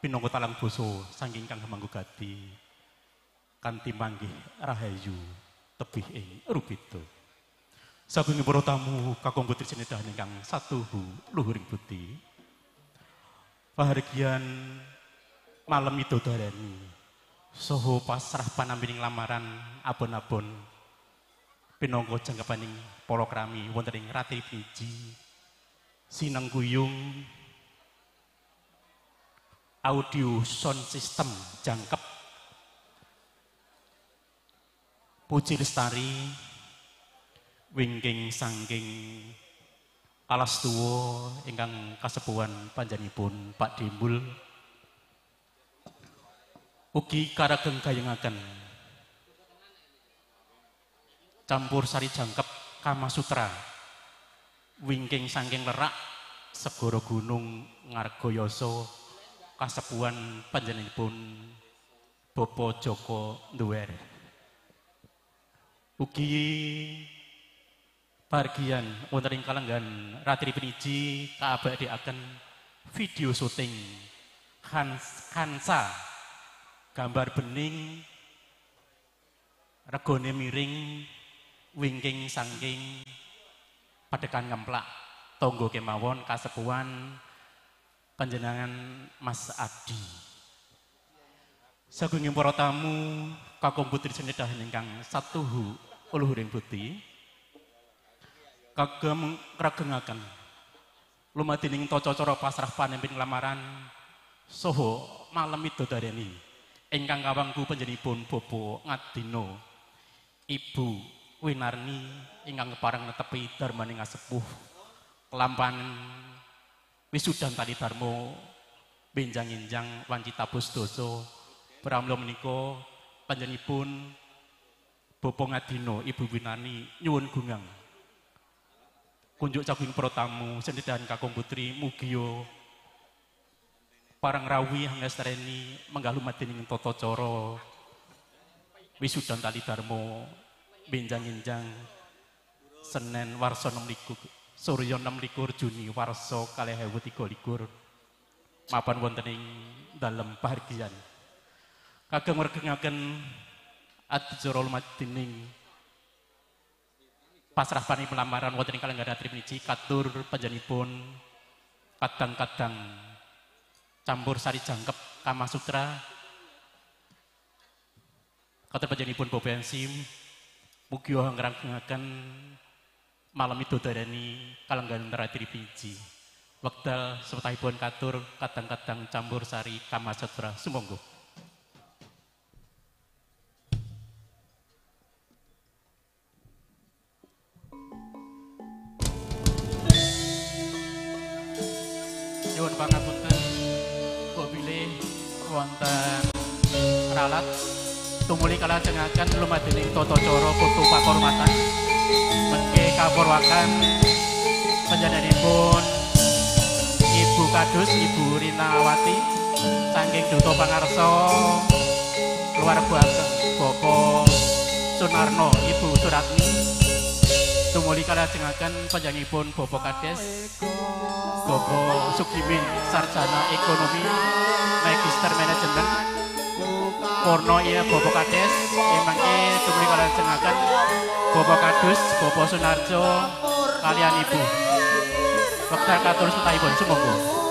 Pinangka talang boso saking kang manggu gati. Kanthi manggih rahayu tebih ing rubito. Sabungin para tamu kakung putri sinedahan ingkang satuhu luhuring putih. Pahargian malam itu darani. Soho pasrah panambining lamaran abon-abon. Pinangka jangkepaning wonten ing rati biji sineng guyung. Audio sound system jangkep. Puji lestari wingking sangking alas tuwo ingkang kasepuhan panjenipun Pak Dimbul ugi karageng gayengaken. Campur sari jangkep Kama Sutra wingking sangking lerak segoro gunung ngargoyoso kasepuan panjenenganipun Bopo Joko Duwer ugi bagian wonten ing kalenggan Ratri Peniji kaabadiaken video syuting Hans Kansa gambar bening regone miring wingking sangking padekan ngemplak tonggo kemawon kasepuan panjenengan Mas Adi. Sagunging para tamu kakung putri senedahan ingkang satuhu uluhuring putih kagem kragengaken lumadining taca cara pasrah panemping lamaran soho malam itu dareni ingkang kawangku panjenipun Bapa Ngadina. Ibu Winarni ingkang kepareng netepi darmaning ngasepuh kelampan wisudan tadi darmo benjang-enjang wanci tabus dosa pramila menika panjenipun Bapa Ngadina Ibu Winarni nyuwun gunggang kunjuk caking protamu sendidan kakung putri mugiyo parang rawi hangastreni menggalu madining tata cara wisudan tali darmo benjang-injang Senen warso 6 likur Suryo 6 likur Juni warso kalih ewu tiga likur. Mapan wonten ing dalem pahargian kagem mergengaken adjorol madining pasrah pani pelamaran wonten ing kalenggan Trimiji katur panjenipun kadang-kadang campur sari jangkep Kama Sutra katur panjenipun Bobensim Mugi ngrangengaken malam itu darani kalenggan neratiri biji. Wekdal sepetahipun katur kadang-kadang campur sari kamasutra sumonggo. Nyuwun pangapunten, kok pilih wonten ralat. Tumuli kalajengaken lumadening tata cara putu pakurmatan mengke kapurwakan panjenenganipun Ibu Kadus Ibu Rinawati saking Duto Pangarso luar ageng Bapak Sunarno Ibu Suratni tumuli kalajengaken panjenenganipun Bapak Kades Bapak Sukimin Sarjana Ekonomi Magister Manajemen Porno iya Bobo Kades emangke tumuli kalajengaken Bobo Kadus Bobo Sunarjo kalian ibu. Wekdal katur setahipun sumangga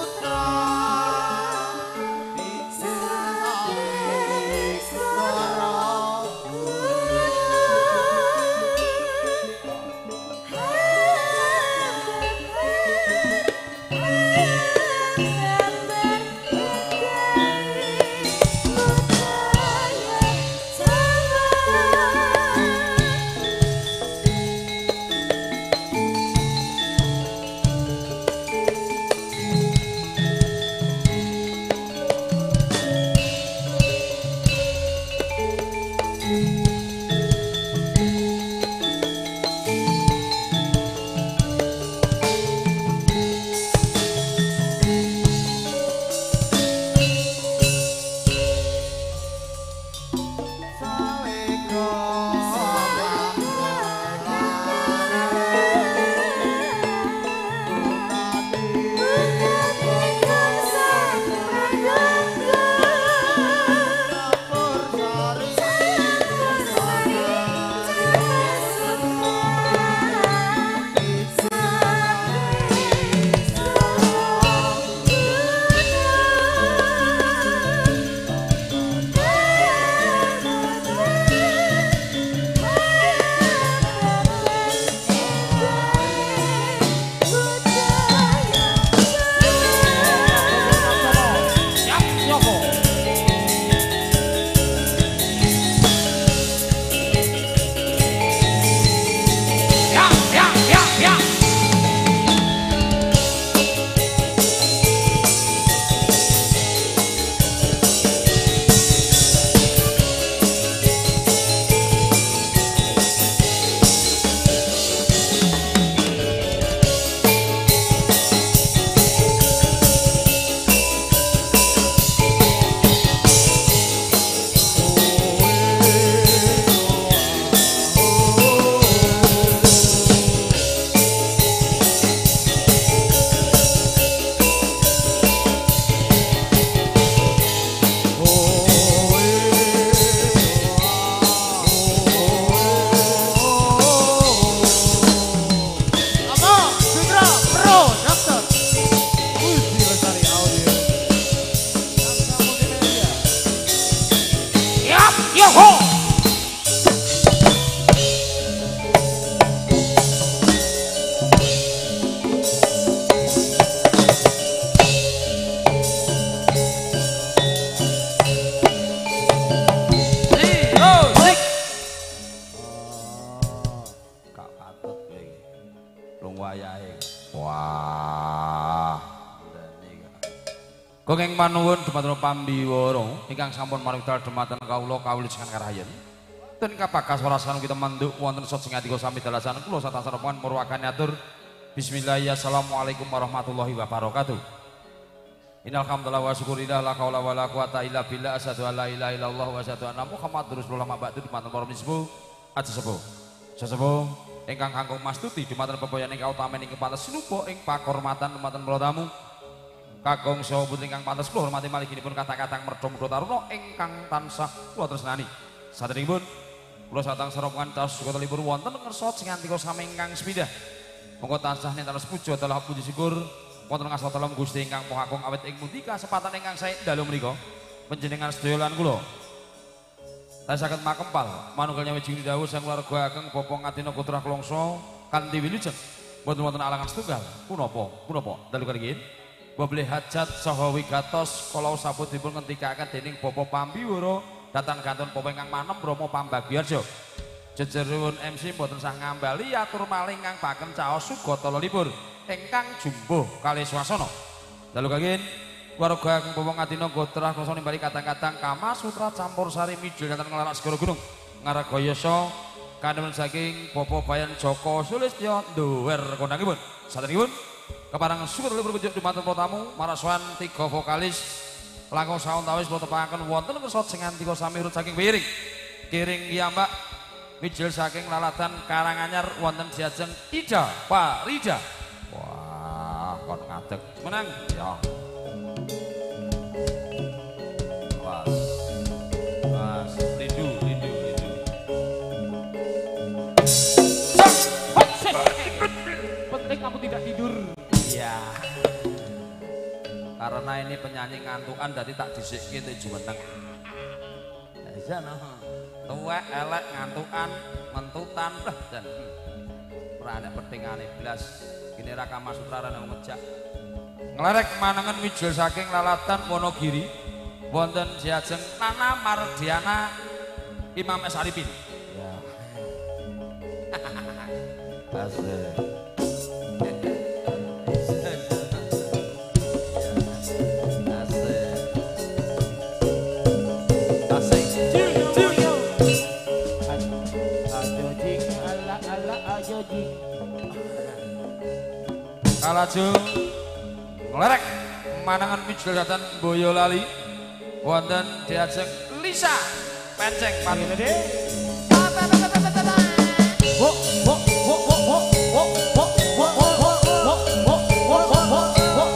manuwun dumateng pambiwara ingkang sampun maringtal dumateng kawula kawulisan karayen. Den kapakas warasan kita manduk wonten sot sing atika sami dalasan kula satansah pun murwakan atur Bismillahirrahmanirrahim. Warahmatullahi wabarakatuh. Innal hamdalillah wa syukurillah la haula wala quwata illa billah asyhadu an la ilaha illallah wa asyhadu anna muhammadar rasulullah ma ba'du dumateng para sepuh aja sepuh. Sesepuh ingkang kangkung mastuti dumateng pepoyan ingkang utami ing pantes sinupa ing pakormatan dumateng para tamu. Kakung saha putri ingkang pantes kula hormati maliginipun kata-kata merdo-merdo taruna ingkang tansah kula tresnani. Saderengipun kula satang seromongan taos kota libur wonten ngersot sing antika sami ingkang sepidah. Monggo tansah nentar puja dalah puji syukur. Wonten ngasih dalam Gusti ingkang Maha Agung awet ing pundi kasempatan ingkang sae dalu menika panjenengan sedaya lan kula. Tasaken makempal manunggalnya wijing dawuh sang keluarga ageng Bapak Ngadina Putra Klongso kanthi wilujeng. Boten wonten alangan setunggal punapa punapa? Dalu kanggih Bobli hajat saha wigatos kala sabutipun ngendikaken dening Bapak Pambiwara datang kanton Bapak ingkang manem Rama Pambagyarja jejeripun MC mboten sah ngambali atur maling kang baken caos sugata libur ingkang jumbuh kali swasana. Lalu kagin warga kang pomong adina gotrah kloso nimbali kadang-kadang kama sutra campur sari mijil danten ngelarak segara gunung. Ngaragoyoso kandemen saking Popo Bayan Joko Sulistyo duwer kondangipun satenipun keparang syukur libur kunjuk dumateng tamu maraswan tiga vokalis langkung saun tawis boten wonten kesot sing antika sami urut saking piring kiring iya mbak Mijil saking lalatan Karanganyar wonten Jajeng Ida Parida. Wah, kon ngadeg. Menang. Ya. karena ini penyanyi ngantukan jadi tak disik gitu jumeneng aja iya, no. Tuwek elek ngantukan mentutan. Lah dan perannya pertingane blas. Gini raka masutra yang ngejak. Ngelerek manangan wijul saking lalatan monogiri wonten jajeng Nana Mardiana Imam Esaripin ya. Hahaha wo, wo, wo, wo, wo, wo, wo, wo, wo, wo, wo, wo,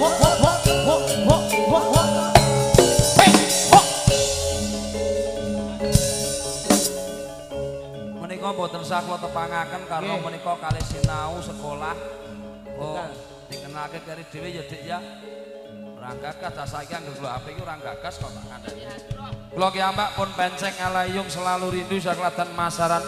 wo, wo, wo, wo, wo, wo. Hei, wo. Menika mboten sah kula tepangaken karena Nggih. menika kalih sinau sekolah. Oh, dikenalke kari dhewe ya Dik ya. Ora gagas ta saiki anggere kula HP iki ora gagas kok tak kandhani. Kula ki ambak pun penceng alayung selalu rindu saklatan masaran.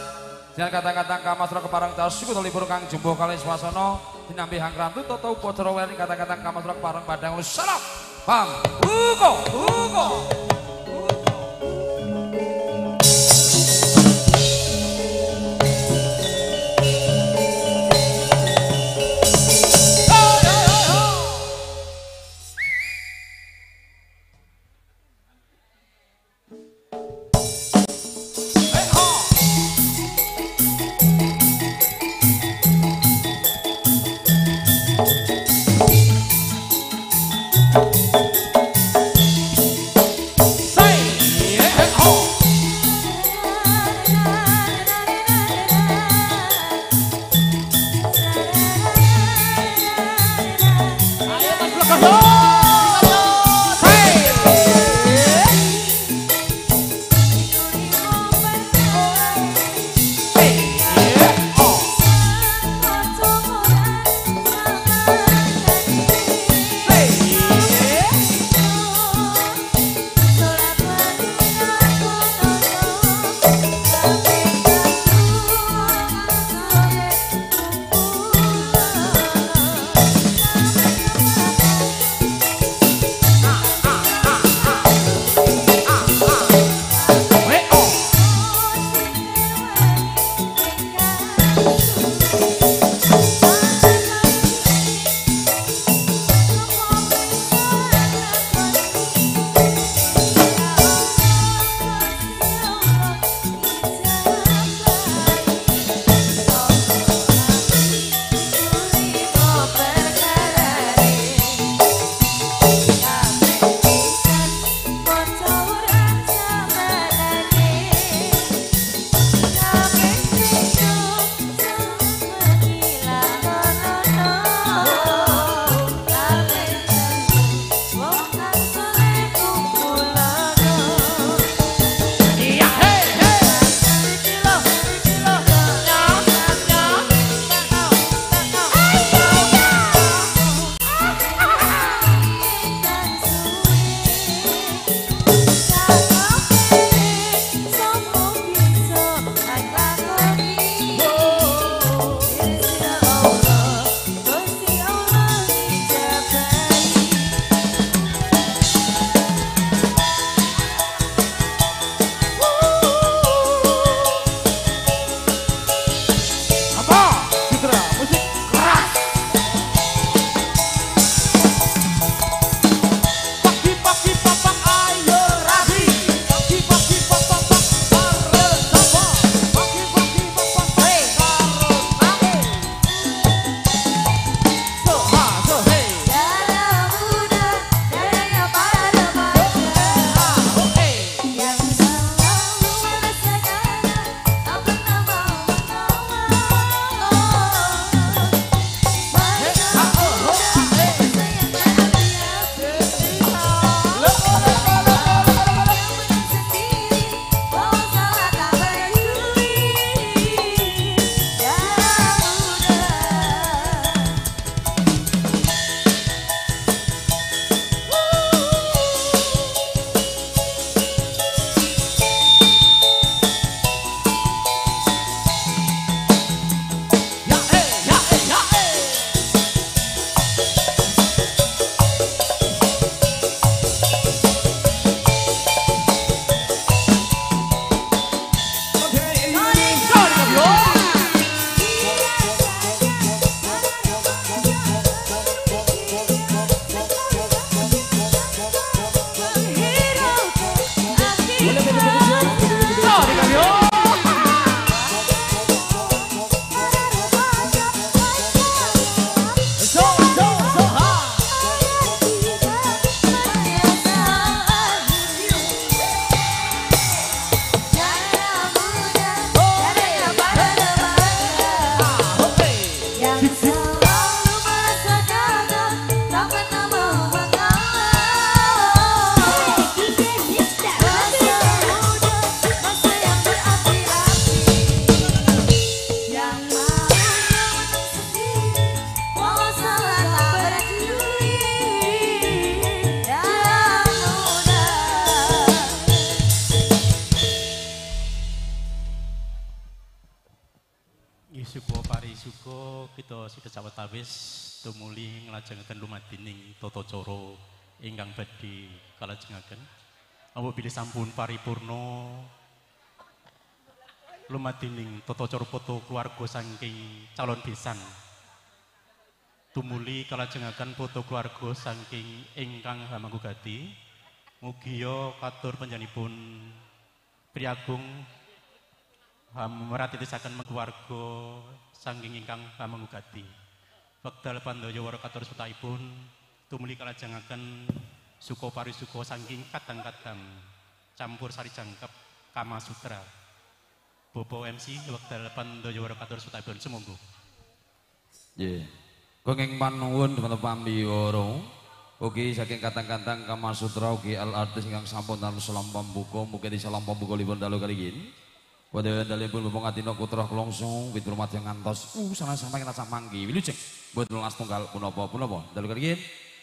Dengan kata-kata kamasra keparang taus suku libur kang jumbo kali swasana dinampi hangkrantu toto upacara weri kata-kata kamasra keparang padang salam. Pam. Ugo, ugo. Saking calon besan. Tumuli kalajengaken foto keluarga saking ingkang hamanggugati. Mugiya katur panjenenganipun Priagung meratitisaken keluarga saking ingkang hamanggugati. Wekdal pandaya wara katur sutaipun tumuli kalajengaken suka parisuka saking kadang-kadang campur sari jangkep Kama Sutra. Bobo MC wekdal pandaya wara katur sutaipun semonggo. Nggih. Kenging panuwun teman pambiwara. Ugi saking katang-katang Kama Sutra ugi al artis ingkang sampun dalu salam pambuka mugi salam pambuka lipun dalu kali ini. Wadhe dalipun Bapak Atina Putra Kelongso Witurmat yang ngantos uh sana sampai kita samanggi wilujeng buat lulas tunggal punapa punapa dalu kali ini.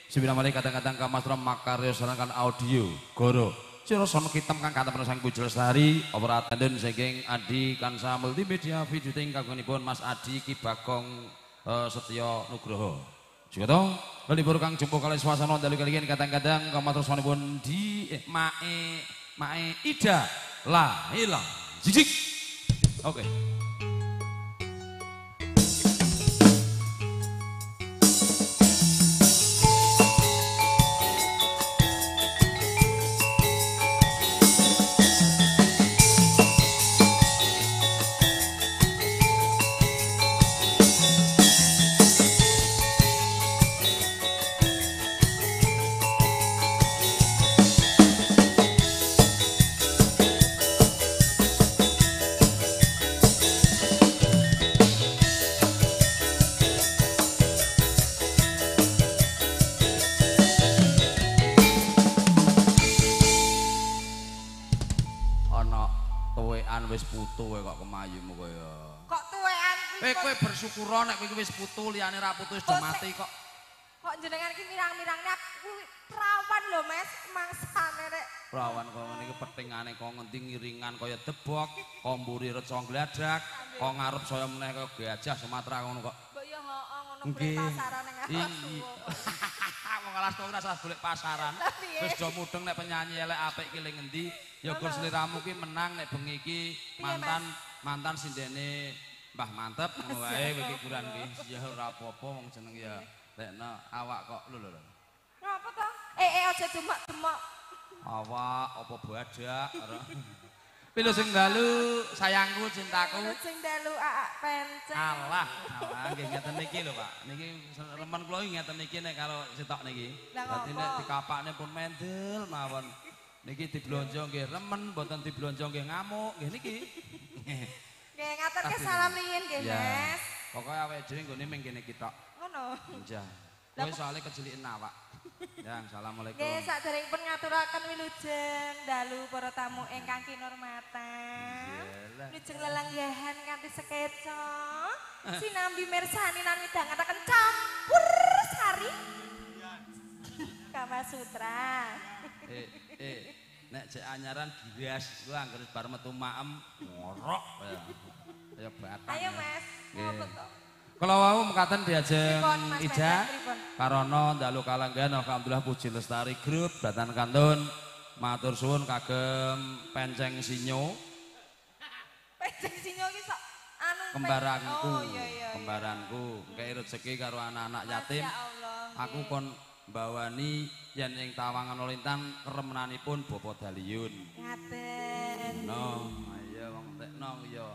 Sembilan mali kadang-kadang Kama Sutra makarya sarangan audio goro Sira sono kitem kang katem sang Puji Lestari operaten saking Adi Kansa Multimedia video ting kagunganipun Mas Adi Ki Bagong eh, Setyo Nugroho. Juga toh, libur kang jumpa kali suasana dalu kalian kadang-kadang kamu terus pun di eh, mae mae ida lah hilang jijik. Oke. Ana bersyukur nek kowe wis putu liyane ra putu wis do Oh, mati kok. Kok jenengan ki mirang-mirangnya aku perawan lho Mas, mangsane rek. Perawan kok ngene iki petingane kok ngendi ngiringan kaya debok, kok mburi reca gladak, kok ngarep saya meneh kaya gajah Sumatera ngono kok. Mbok yo heeh ngono kuwi pasaran ning alas. Iya. Wong alas kok ora usah golek pasaran. Wis do mudeng nek penyanyi elek apik ki ling endi, ya gur sliramu ki menang nek bengi ki mantan mantan sindene Mbah Mantep ngono wae kowe ki kuran ki. Ya ora apa-apa wong jeneng ya lekno awak kok lho lho. Ngapa to? Eh eh aja demak-demak. Awak apa badak ora. Pilo sing dalu sayangku cintaku. Sing dalu aak penceng. Alah, alah nggih ngeten niki lho, Pak. Niki remen kula iki ngeten niki nek karo sitok niki. Dadi nek dikapakne pun mendel mawon. Niki diblonjo nggih remen, mboten diblonjo nggih ngamuk, nggih niki. Nggih ngaturke salam riyin nggih. Mas. Pokoke awake dhewe nggone ming kene kitok. Ngono. Jah. Kowe soalnya kecilikin awak. Ya, assalamualaikum. Nggih saderengipun ngaturaken wilujeng dalu para tamu ingkang kinurmatan. Wilujeng lelanggahan kanthi sekeca. Sinambi mirsani lan midhangetaken campur sari. Kama Sutra. Eh, eh, nek cek anyaran giras gua anggere bar metu maem ngorok ya. Kaya batang. Ayo ya. Mas, ngopo to? Kalau wau mekaten diajeng pripun? Karono dalu kalanggan alhamdulillah puji lestari grup datan kantun matur suwun kagem penceng sinyo Penceng sinyo ki sok anu kembaranku Oh iya iya. kembaranku kei rezeki karo anak-anak yatim Ya Allah. aku kon bawani yen ing tawangan lintan keremenanipun Bapak Daliyun Ngaten. no iya wong tekno iya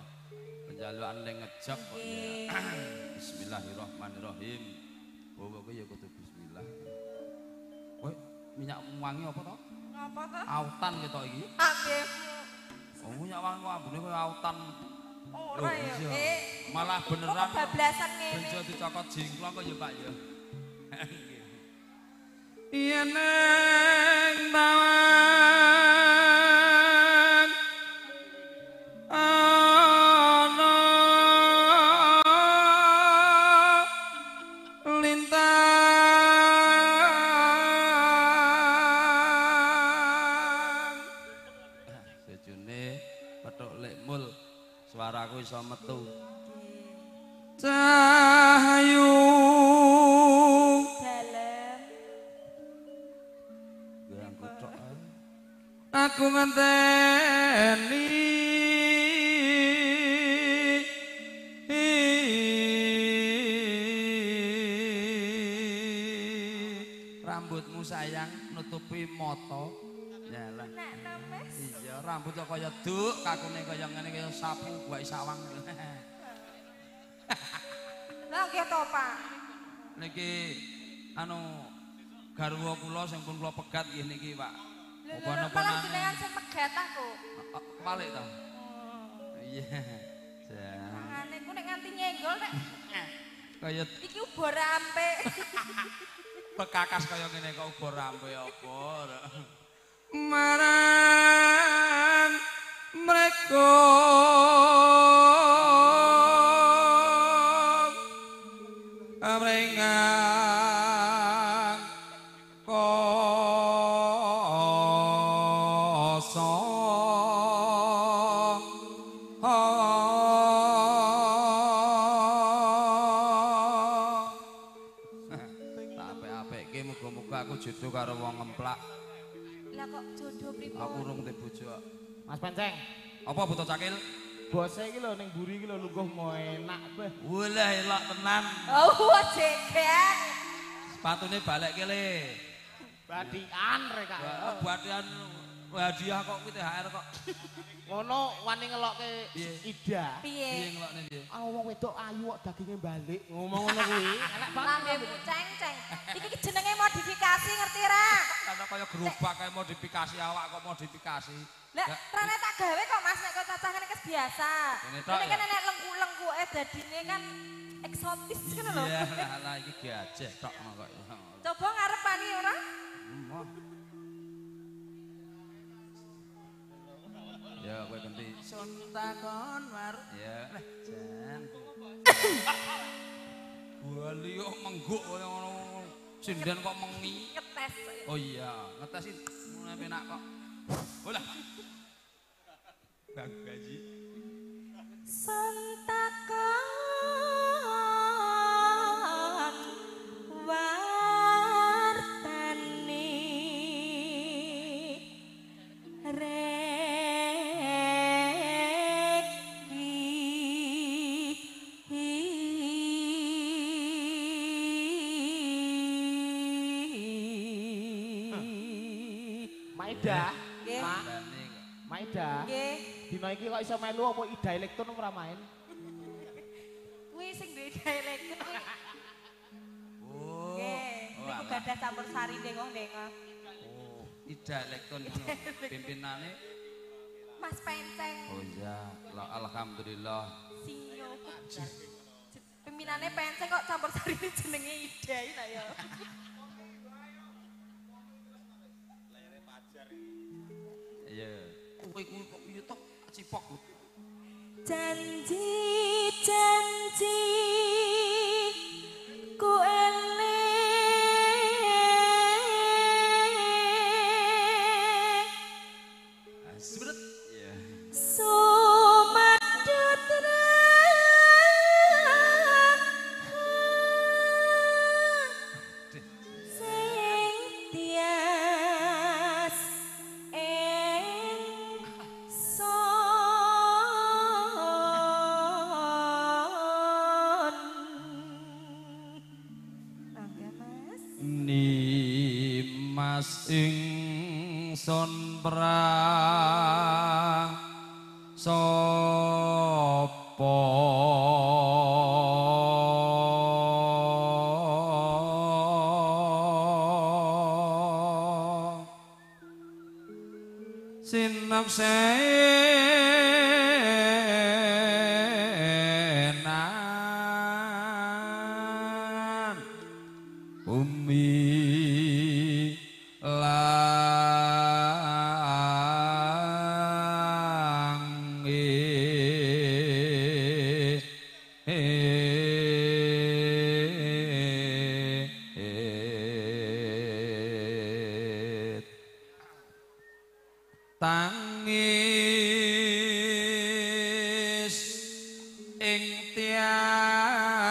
penjaluan ning ngejak kok ya Bismillahirrahmanirrahim Bapak kuwi ya kudu bismillah Kowe minyak wangi apa to? Ngapa to? Autan ketok iki. Akeh. Oh, minyak wangi kok ambune koyo autan. Ora Loh, ya. Malah kok beneran bablasan ngene. benjo dicokot jingklong kok ya Pak ya. Yeah, man, bye. Rambut kok kaya duk kakune kaya ngene kaya sapu buah sawang Lah nggih to, Pak. niki anu garwa kula sing pun kula pegat nggih niki Pak Apa napa malah nane? jenengan sing megat aku. Oh, Kebalik ta? Iya. Jan. Mangane ku nek nganti nyenggol nek Kaya iki ubo rampe. bekakas kaya ngene kok uga rampe apa. Marang mereka Penceng, Apa butuh cakil? bose iki lho ning buri iki lho lungguh mau enak beh. Walah elok tenan. Oh, jegeng. Sepatune balik ki le. Badian rek kak. Wah, Buatian hadiah kok kuwi THR kok. Ngono wani ngelokke? Ida. Piye Piye? ngelokne piye? Ah wong wedok ayu kok dagingnya balik. Ngomong ngono kuwi. Enak Lambemu ceng-ceng. Iki ki jenenge modifikasi ngerti ra? Karena kaya gerobak kaya modifikasi awak kok modifikasi. Lah, rene tak gawe kok Mas nek kok cacah ngene kes biasa. Ini Ini kan ya? nek lengku-lengkuke dadine kan eksotis ngono lho. Iya, lah iki gajah tok kok. Coba ngarepani ora? Ya, kowe ganti. Sun takon war. Ya, lah jan. Bali kok mengguk kaya ngono. Sinden kok mengi. Ngetes. Oh iya, ngetes iki mulai penak kok. Olah. Bang Gaji. Sontakon wartani re. Dino iki kok iso melu apa Ida Elektron ora main? Kuwi sing duwe dialek kuwi. Oh. Nggih, Oh, niku gadah campur sari dengok-dengok. Oh, Ida Lekton ngono. Pimpinane. Mas Penceng, Oh iya, Lah, alhamdulillah. sinyo. Pimpinane Penceng kok campur sari jenenge Ida iki lah ya. Iya. Kowe kuwi kok tok cipok. Janji janji ing bulan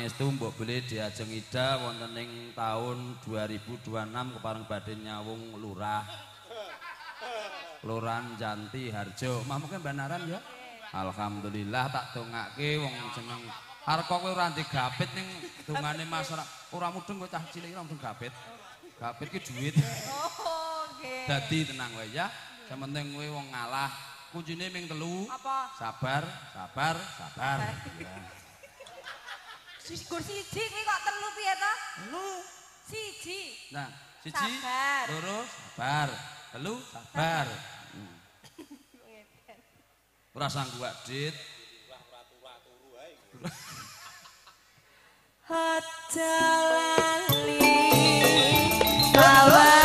pangestu mbok beli diajeng ida wonten ing taun 2026 kepareng badhe nyawung lurah. Kelurahan Janti Harjo. Mamuke mbanaran ya. Alhamdulillah tak dongake wong jeneng Arko kowe ora digapit ning dongane masyarakat. Ora mudeng kowe cah cilik ora mudeng gapit. Gapit ki dhuwit. Oh, nggih. Dadi tenang wae ya. Sementing kowe wong ngalah. Kuncine ming telu. Apa? Sabar, sabar, sabar. Ya. Gur siji kuwi kok telu piye to? Telu. Siji. Nah, siji, Sabar. loro, sabar. Telu, sabar. Ora sanggup Dit. Aja lali bawalingku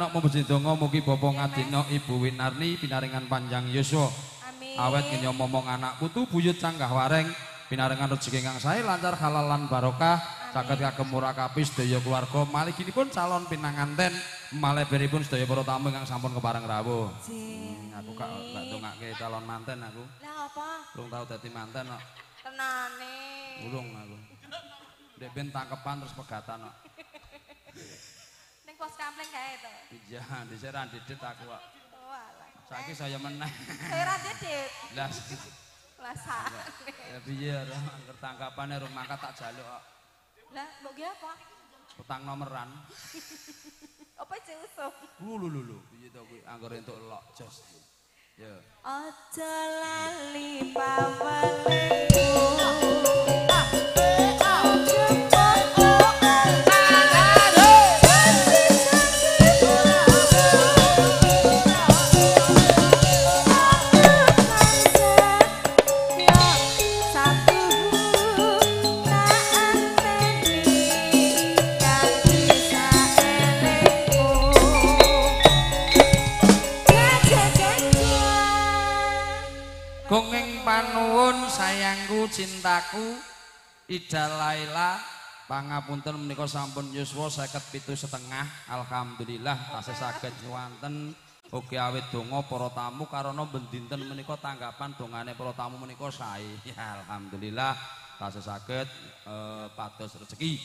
nok muji donga mugi bapa ngadina Ibu Winarni pinaringan panjang yuswa. Amin. Awet kenya momong anak putu buyut canggah wareng pinaringan rezeki ingkang sae lancar halal lan barokah saged kagem murakapi sedaya keluarga maliginipun calon pinanganten maleberipun sedaya para tamu ingkang sampun kepareng rawuh. Hmm, aku gak gak ndongake calon manten aku. Lah apa? Durung tau dadi manten kok. Tenane. Urung aku. Dek ben tangkepan terus pegatan kok. Pos kampleng kae to. Iya, dhisik ra didit aku kok. Oh alah. Saiki saya meneh. Saya ra didit. Lah Lah sane. ya piye ora angger tangkapane rung mangkat tak jaluk kok. Lah mbok ge apa? Petang nomeran. Apa sih usum? Lu lu lu lu. Piye to kuwi angger entuk elok jos. Ya. Aja lali pawelengku. Cintaku Ida Laila pangapunten menika sampun yuswa 57 setengah alhamdulillah tasih saged nyuwanten Oke awit donga para tamu karena bendinten menika tanggapan dongane para tamu menika sae. Ya alhamdulillah tasih saged eh, pados rezeki.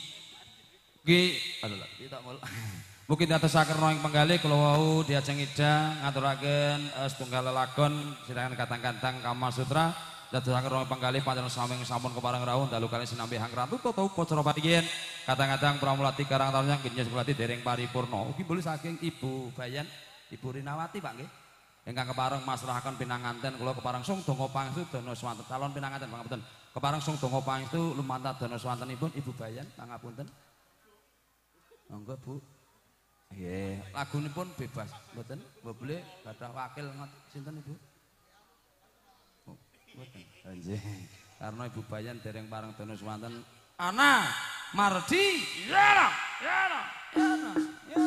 Nggih, aduh lah, iki tak mul. Mungkin dadosaken ing penggalih kula wau diajeng Ida ngaturaken eh, setunggal lelagon silakan katang-katang Kama Sutra dadosaken ing penggalih panjenengan sami sampun kepareng rawuh dalu kali sinambi hang ratu toto putra patigien kadang-kadang pramulati karang tahun yang kini sekolati dereng paripurna. Ugi boleh saking Ibu Bayan Ibu Rinawati Pak nggih. Ingkang kepareng masrahaken pinanganten kula kepareng sung donga pangsu dana swanten. Calon pinanganten pangapunten kepareng sung donga pangsu lumantar dana swantenipun Ibu Bayan pangapunten Monggo Bu. Nggih, lagunipun bebas, mboten? Mbok boleh gadah wakil sinten Ibu? Karena Ibu Bayan dereng pareng dana swanten. Ana Mardi. Ya no, ya no, ya no, ya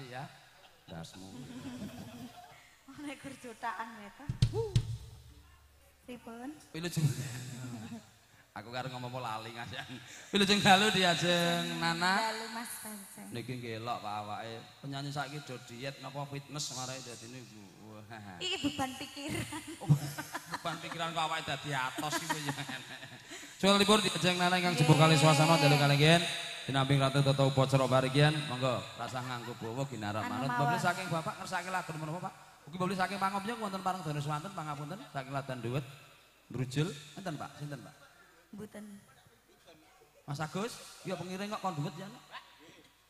Makasih ya. Dasmu. Nek gur jutaan ya ta. Pripun? Wilujeng. Aku karo ngomong lali ngasian. Wilujeng dalu diajeng Nana. Lalu Mas Panceng. Niki ngelok Pak awake. Penyanyi saiki do diet napa fitness marai dadine Bu. Wah. Iki beban pikiran. Beban pikiran kok awake dadi atos iki ya. Soal libur diajeng Nana ingkang jebul kali suasana dalu kaligen. Dinamping ratu tata upacara barigian, monggo rasah nganggo bawa ginarap Anu manut. Bapak saking Bapak ngersake lagu menapa Pak? Ugi bapak saking pangobnya wonten parang dados wonten pangapunten saking ladan duet. Drujul enten Pak, sinten Pak? Mboten. Mas Agus, ya pengiring kok kon duet ya.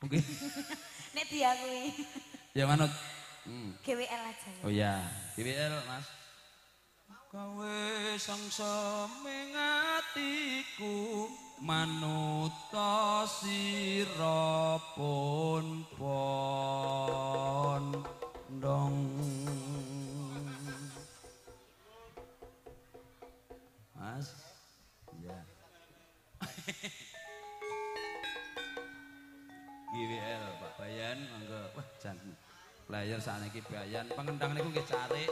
Mungkin. Nek dia kuwi ya manut. Hmm. GWL aja ya. Oh ya, BBL Mas. Kawe sang semengatiku manuta sira pun pon dong. Mas. Ya. GWL Pak Bayan monggo. Wah, jan player sakniki Bayan. Pengendang niku nggih carik.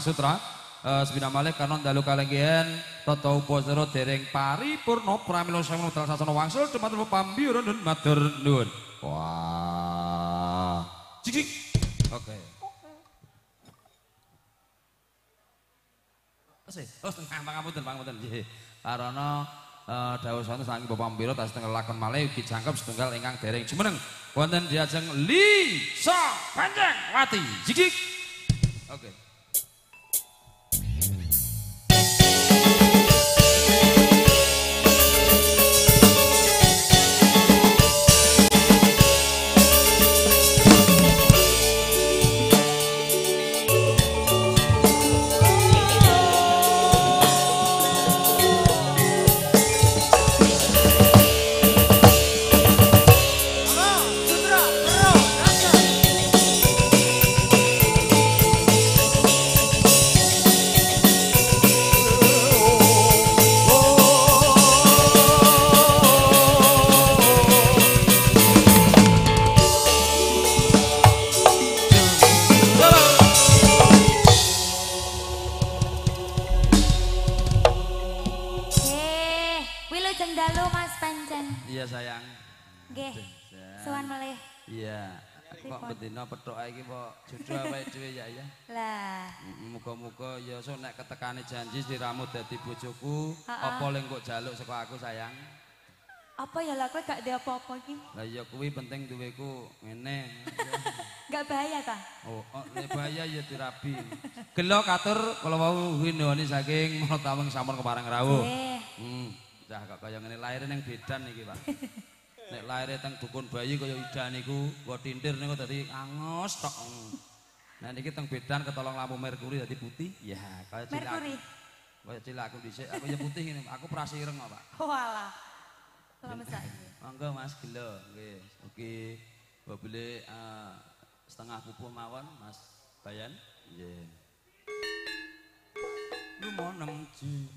Sutra. Eh sepina malih kanon dalu kalenggihan tata upacara dereng paripurna pramila sami wekdal sasana wangsul dumateng pambiuran dan matur nuwun. Wah. Cik. Oke. Asih. Oh, tengah pangapunten, pangapunten. Nggih. Karana eh dawuh santen saking Bapak Pambira tas setengah lakon malih ugi jangkep setunggal ingkang dereng jumeneng wonten diajeng Lisa Panjang Wati. Jigik. Muga-muga ya so nek ketekane janji sliramu dadi bojoku, apa leng kok jaluk saka aku sayang. Apa ya lah kowe gak ada apa-apa iki? Lah iya kuwi penting duweku ngene. Gak bahaya ta? Oh, oh nek bahaya ya dirabi. Gelo katur kala wau winoni saking menatawing sampun kepareng rawuh. Hmm, dah kok kaya ngene lahir ning bedan iki, Pak. Nek lahir teng dukun bayi kaya idan niku, nggo tindir niku dadi angus tok. Nah niki teng bedan ketolong lampu merkuri dadi putih. Ya, kaya cilik. Merkuri. Kaya cilik aku dhisik, aku ya putih ngene. Aku prasireng kok, Pak. Walah. Selamat saiki. Monggo Mas gelo, nggih. Oke. Bobele eh, setengah pupuh mawon, Mas Bayan. Nggih. Lu mau ji.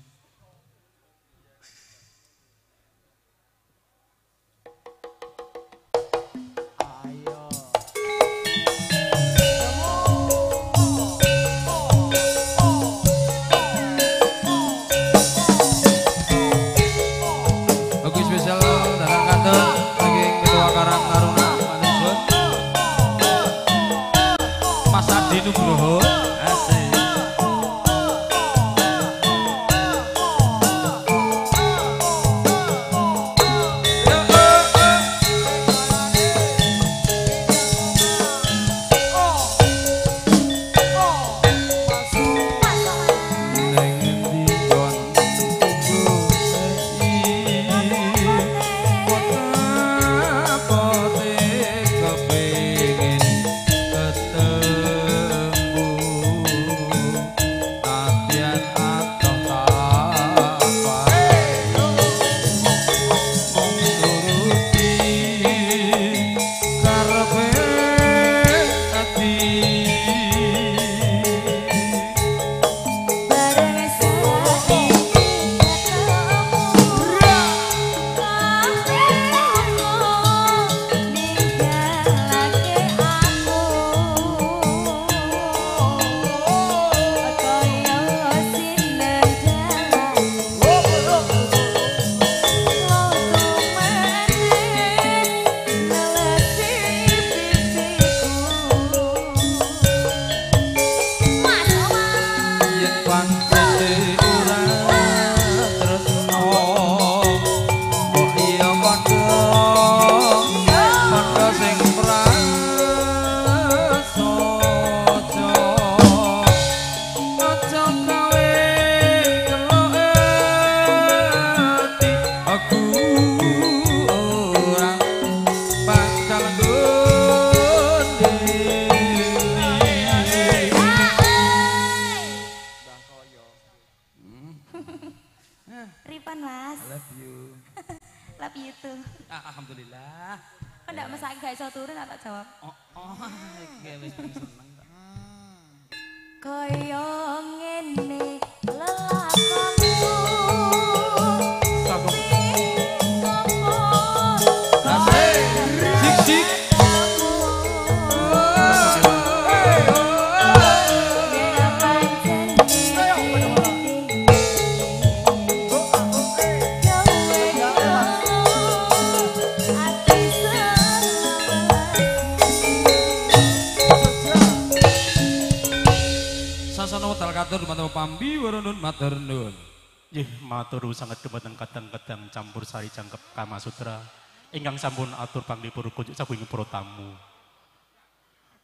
Matur sanget dumateng kadang-kadang campur sari jangkep Kama Sutra ingkang sampun atur panglipur kunjuk saking para tamu.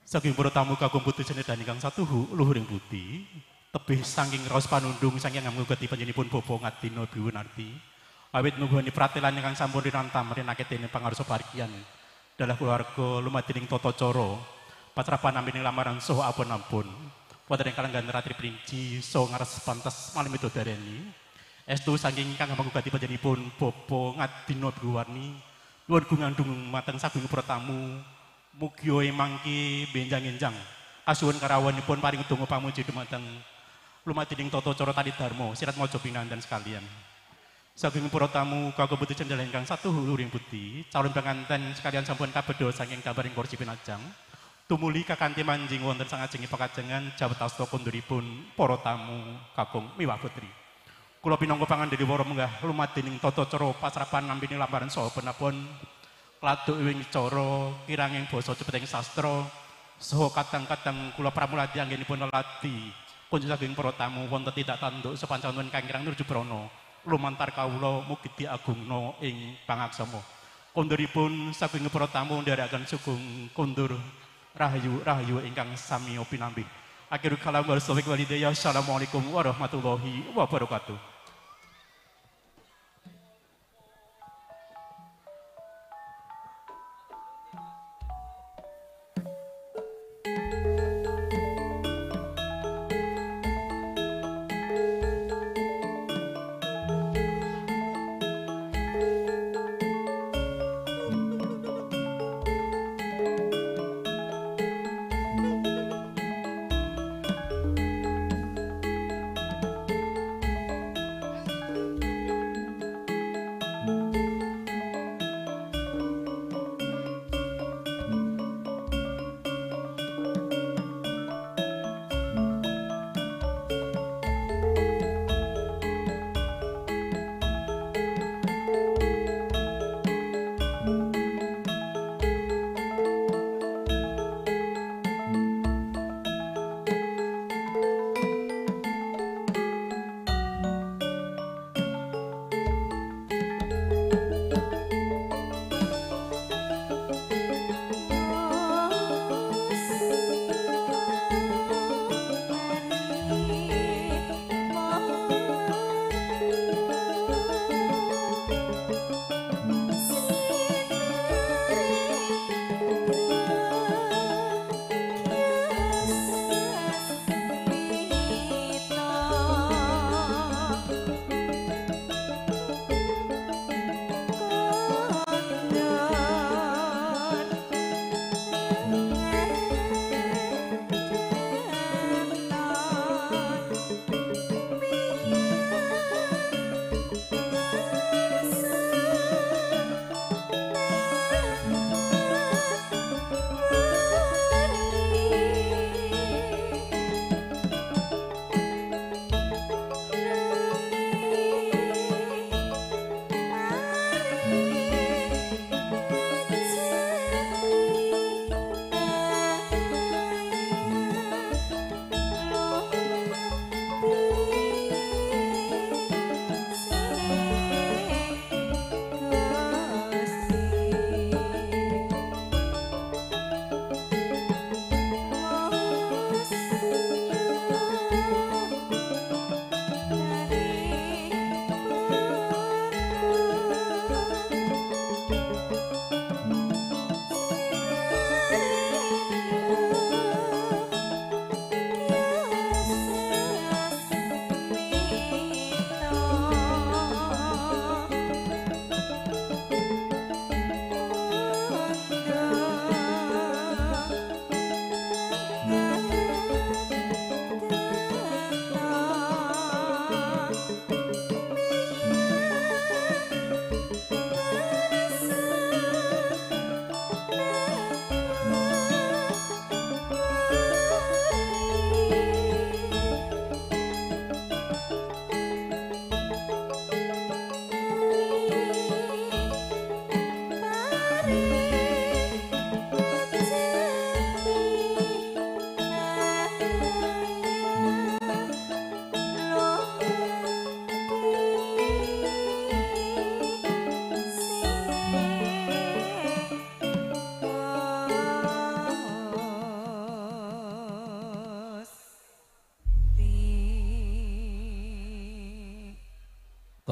Saking para tamu kagum putih dan ingkang satuhu luhuring putih, tebih saking raos panundung saking ngamugati panjenipun Bobo Ngadina Biwunarti. Awit nuhuni pratelan ingkang sampun rinantam rinake dene pangarsa parikian dalah keluarga lumadining tata cara patrapan ambining lamaran soho ampun-ampun. Wonten ing kalenggan ratri princi so ngares pantes malam itu dareni. Estu saking kang mangugati panjenipun Bobo Ngadina Biwarni. Nuwun gungandung mateng saking para tamu. Mugi mangki benjang-enjang. Kasuwun karawanipun paring donga pamuji dumateng lumadining tata cara tali dharma sirat maja pinandan sekalian. Saking kagem putih cendela ingkang satu huluring putih, calon pengantin sekalian sampun kabedo saking kabaring kursi pinajang. Tumuli kakanti manjing wonten sangajengi pekajengan jawet asta konduripun para tamu kakung miwah putri. Kula pinangka pangandhiri para munggah lumadening tata cara pasrapan nampini lambaran saha penapun kladuk ing cara kiranging basa cepeting sastra saha kadang-kadang kula pramuladi anggenipun lelati kunjuk saking para tamu wonten tidak tanduk sepancanipun kang kirang nuju prana lumantar kawula mugi diagungna ing pangaksama. Konduripun saking para tamu ndherekaken sugeng kondur rahayu rahayu ingkang sami pinambih. Akhirul kalam wa. Assalamualaikum warahmatullahi wabarakatuh.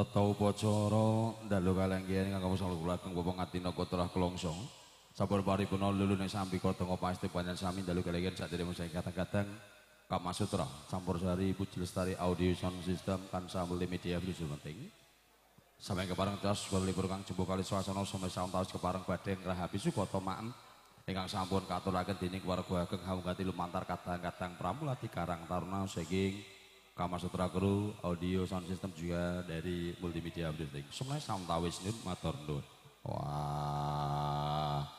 Tata upacara dalu kalenggihan ingkang kawula kula ageng Bapak Ngatina Kotrah Kelongsong. Sabar paripurna lulu ning sambi kota ngopasti panjenengan sami dalu kalenggihan sadherek saya kadang-kadang Kama Sutra, campur sari Puji Lestari Audio Sound System Kansa Multimedia Visual Penting. Sampai keparang tos kula libur kang jembo kali swasana sampai saung taus keparang badhe ngerahapi sukoto maan ingkang sampun katuraken dening keluarga ageng haungati lumantar kadang-kadang pramulati Karang Taruna saking Kama Sutra Kru, audio sound system juga dari multimedia Branding. Semuanya samtawis nun matur. Wah.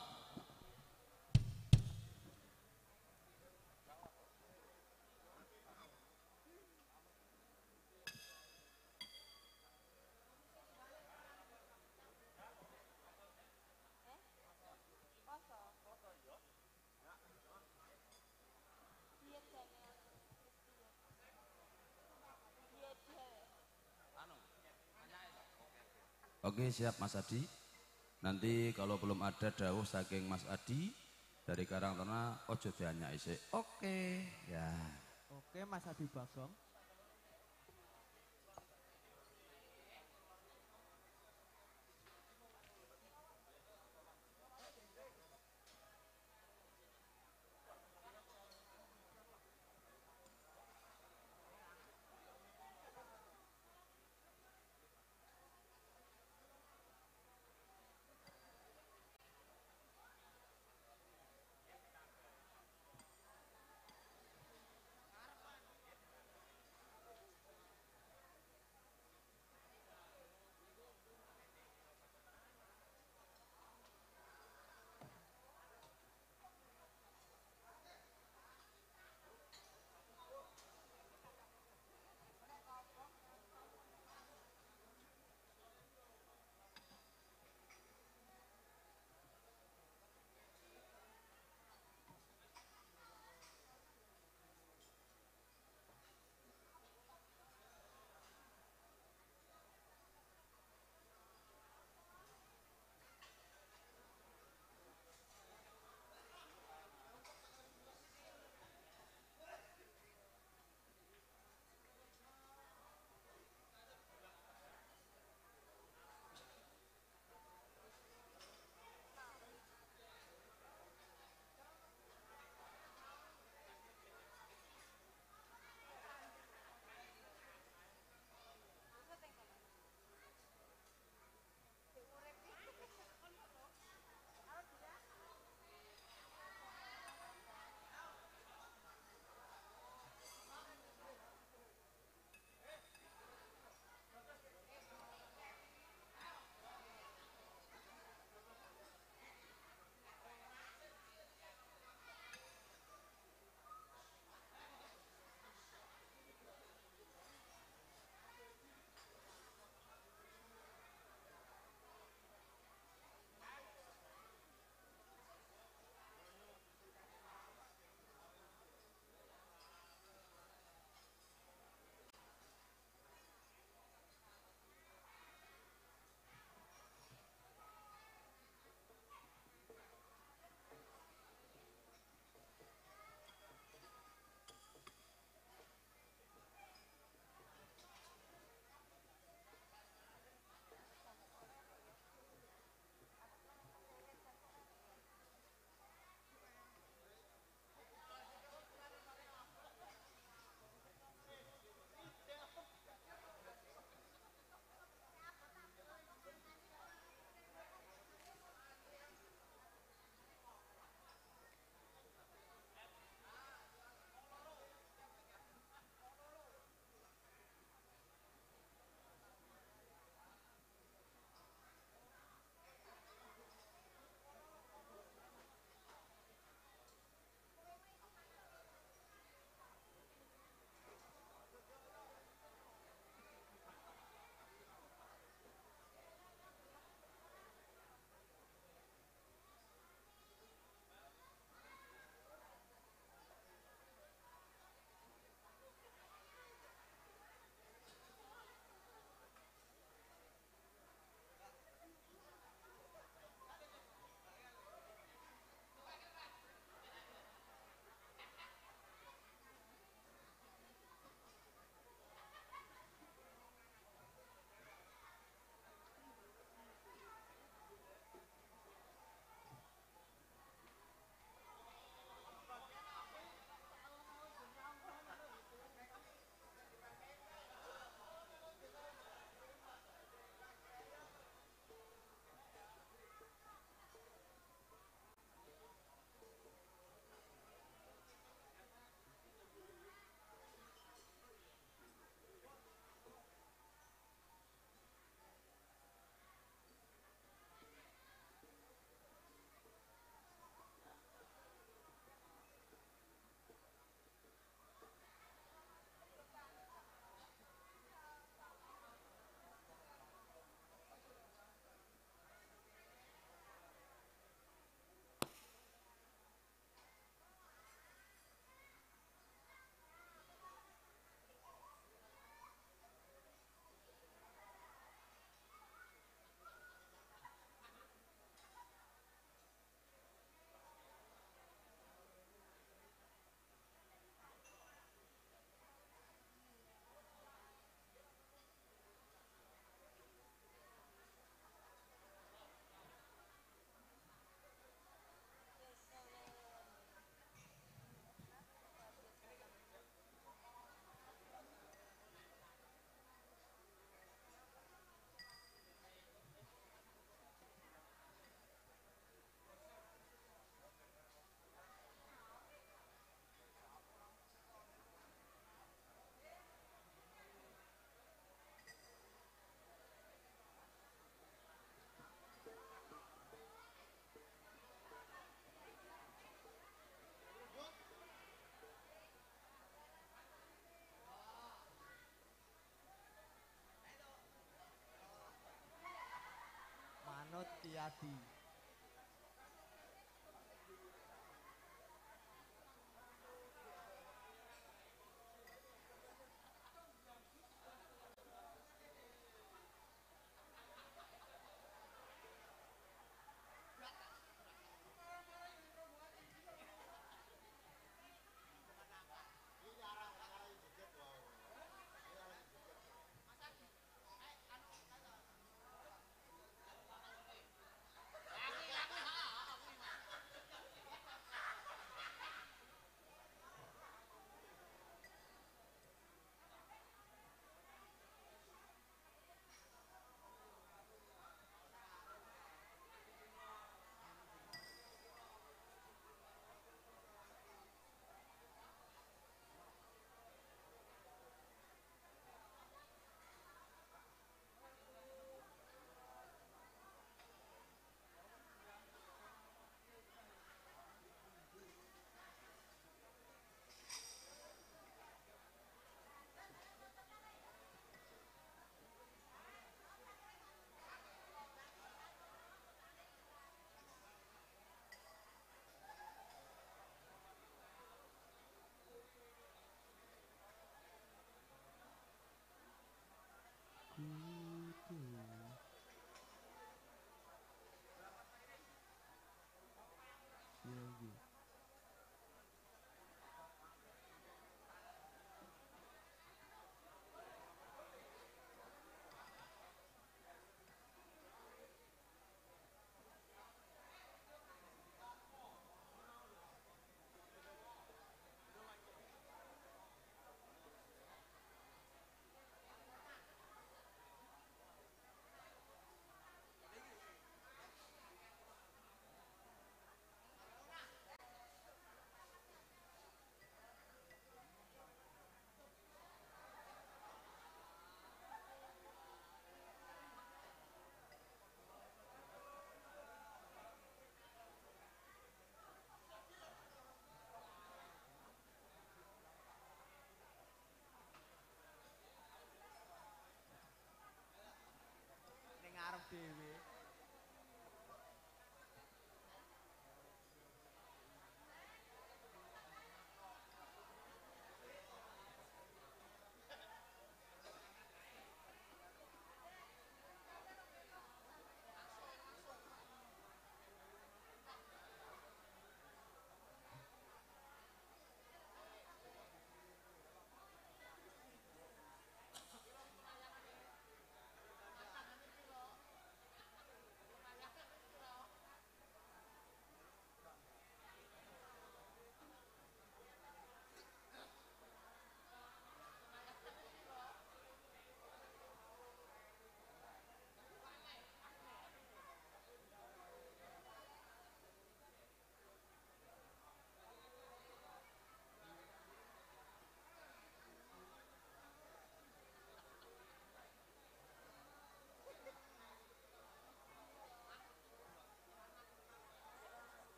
Oke siap Mas Adi. Nanti kalau belum ada dawuh saking Mas Adi dari Karang Taruna ojo dianya isik. Oke. Ya. Oke Mas Adi Bagong. Happy.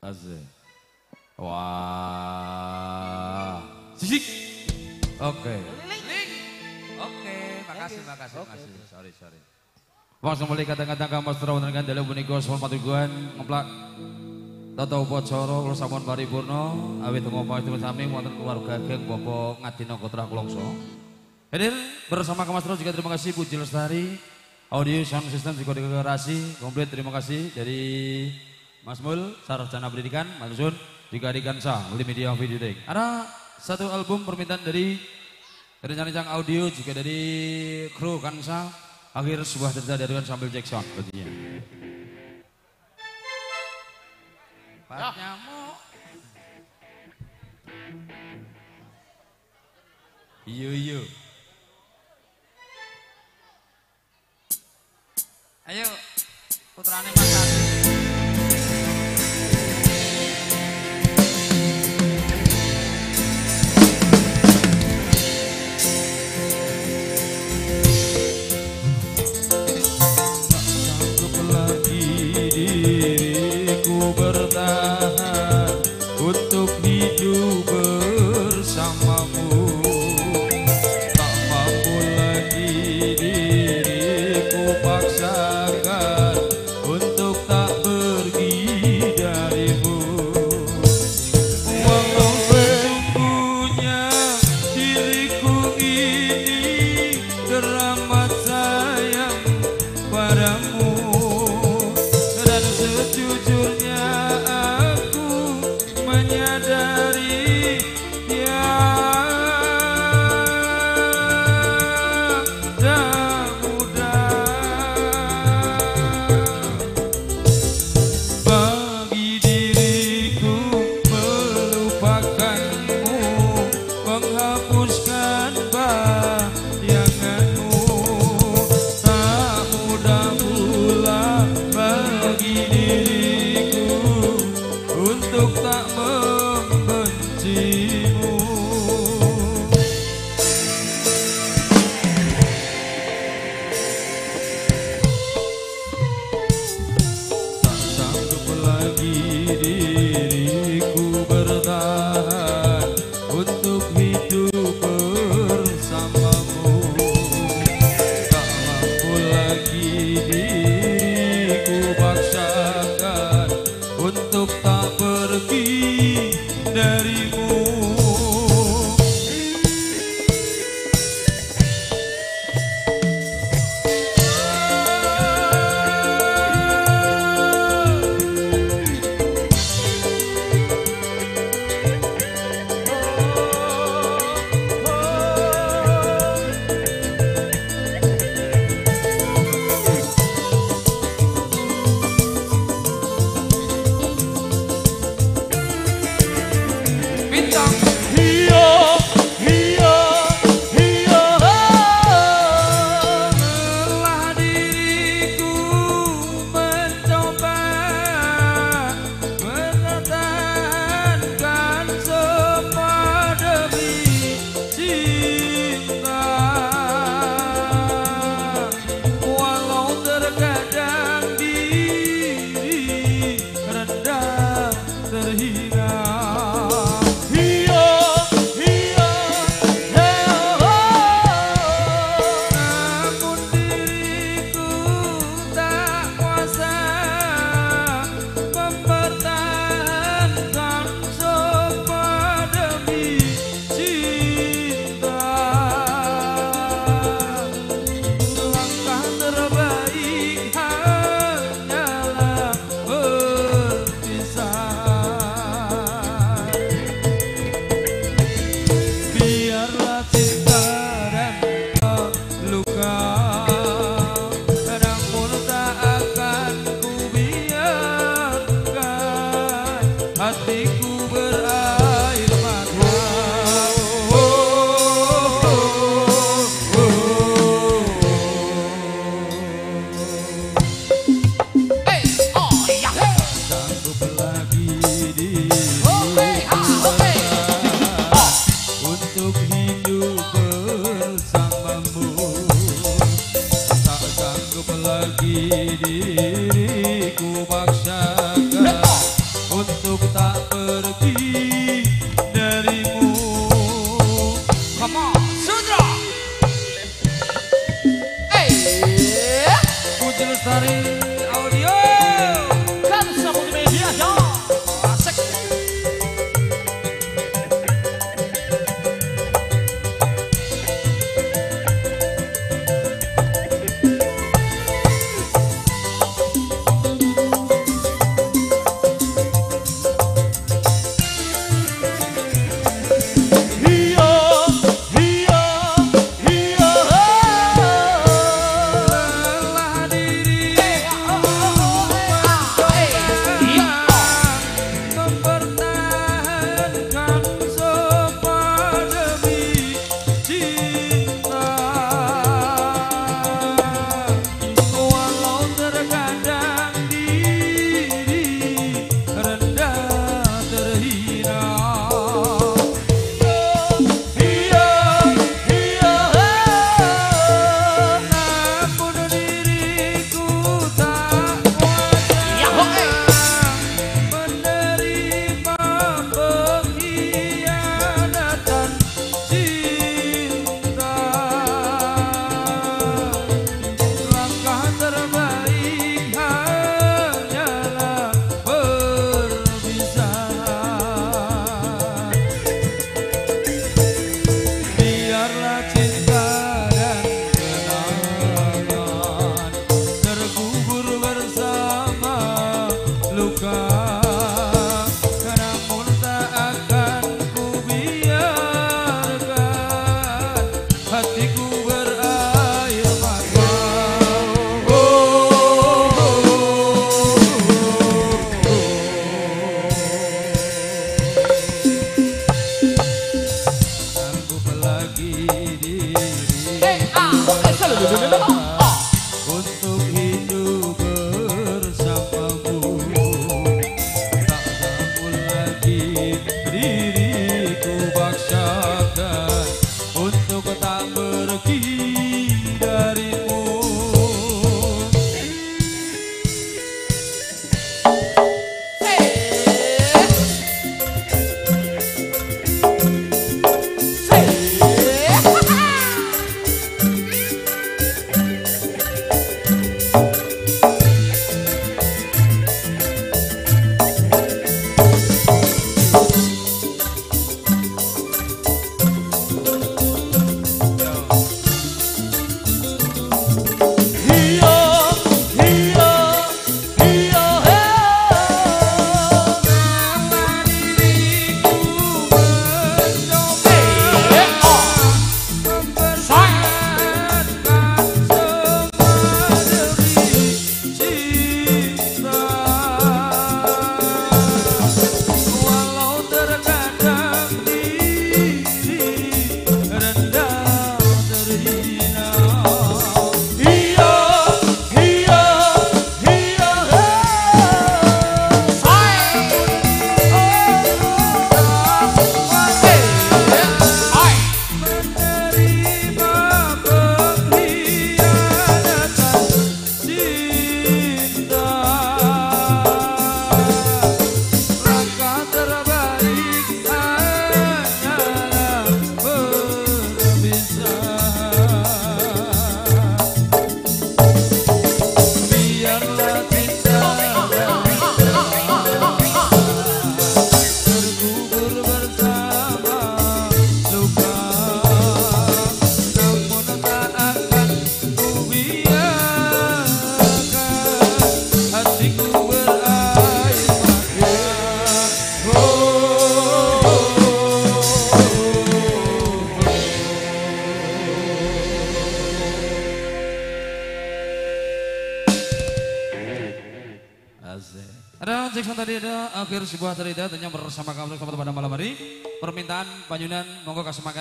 Asik. Wah. Sisik. Oke. Oke, makasih, makasih, makasih. Sorry, sorry. Langsung mulai kata-kata kamu setelah menerangkan dalam punika soal patuguan ngeplak Tata upacara kula sampun paripurna awit ngomong itu sami wonten keluarga geng Bapak Ngadina Kotra Kulongso. Hadir bersama Mas Tro juga terima kasih Puji Lestari audio sound system juga dekorasi komplit terima kasih dari Mas Mul Sarjana Pendidikan Mas Sun juga di Kansa Multimedia Video Deck. Ada satu album permintaan dari rencana Cang Audio juga dari kru Kansa akhir sebuah cerita dari sambil Jackson tentunya. Pak nyamuk. Iya iya. Ayo putrane Mas Adi.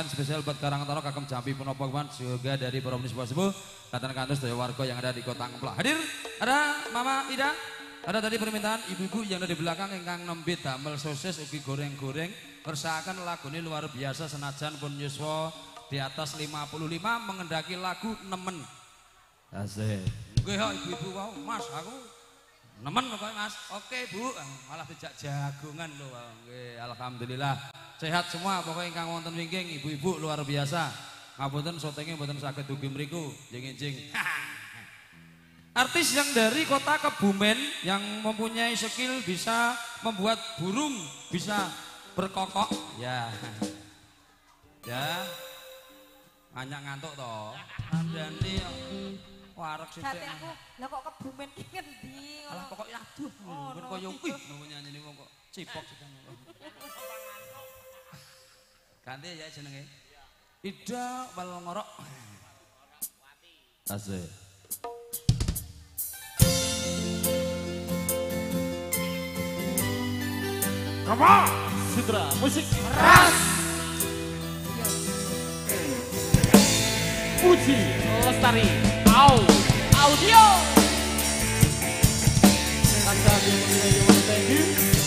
spesial buat Karangtoro Kakem Jambi Punopo Keman juga dari Boromni Sebuah Sebu Katan Kantus dari warga yang ada di Kota Ngeplak hadir ada Mama Ida ada tadi permintaan ibu-ibu yang ada di belakang ingkang nembe damel sosis ugi goreng-goreng persahakan lagu ini luar biasa senajan pun yuswa di atas 55 mengendaki lagu nemen. Asik. Gue ibu-ibu wow mas aku Nemen pokoknya Mas. Oke, Bu. Ah, malah dijak jagungan lho. Oke, alhamdulillah. Sehat semua pokoknya kang wonten wingking ibu-ibu luar biasa. Ngapunten sotenge mboten saged dugi mriku. Jeng-jeng. Artis yang dari kota Kebumen yang mempunyai skill bisa membuat burung bisa berkokok. Ya. Ya. Hanya ngantuk toh. Andani warak sih. Jati aku, lah kok kebumen ki ngendi Alah ngono. pokoknya aduh, Oh, ben no, koyo gitu. wih namanya nyanyi wong kok cipok Ganti ya jenenge. Ida Walngorok. Asik. Sutra musik ras. Puji Lestari. Audio! Thank you.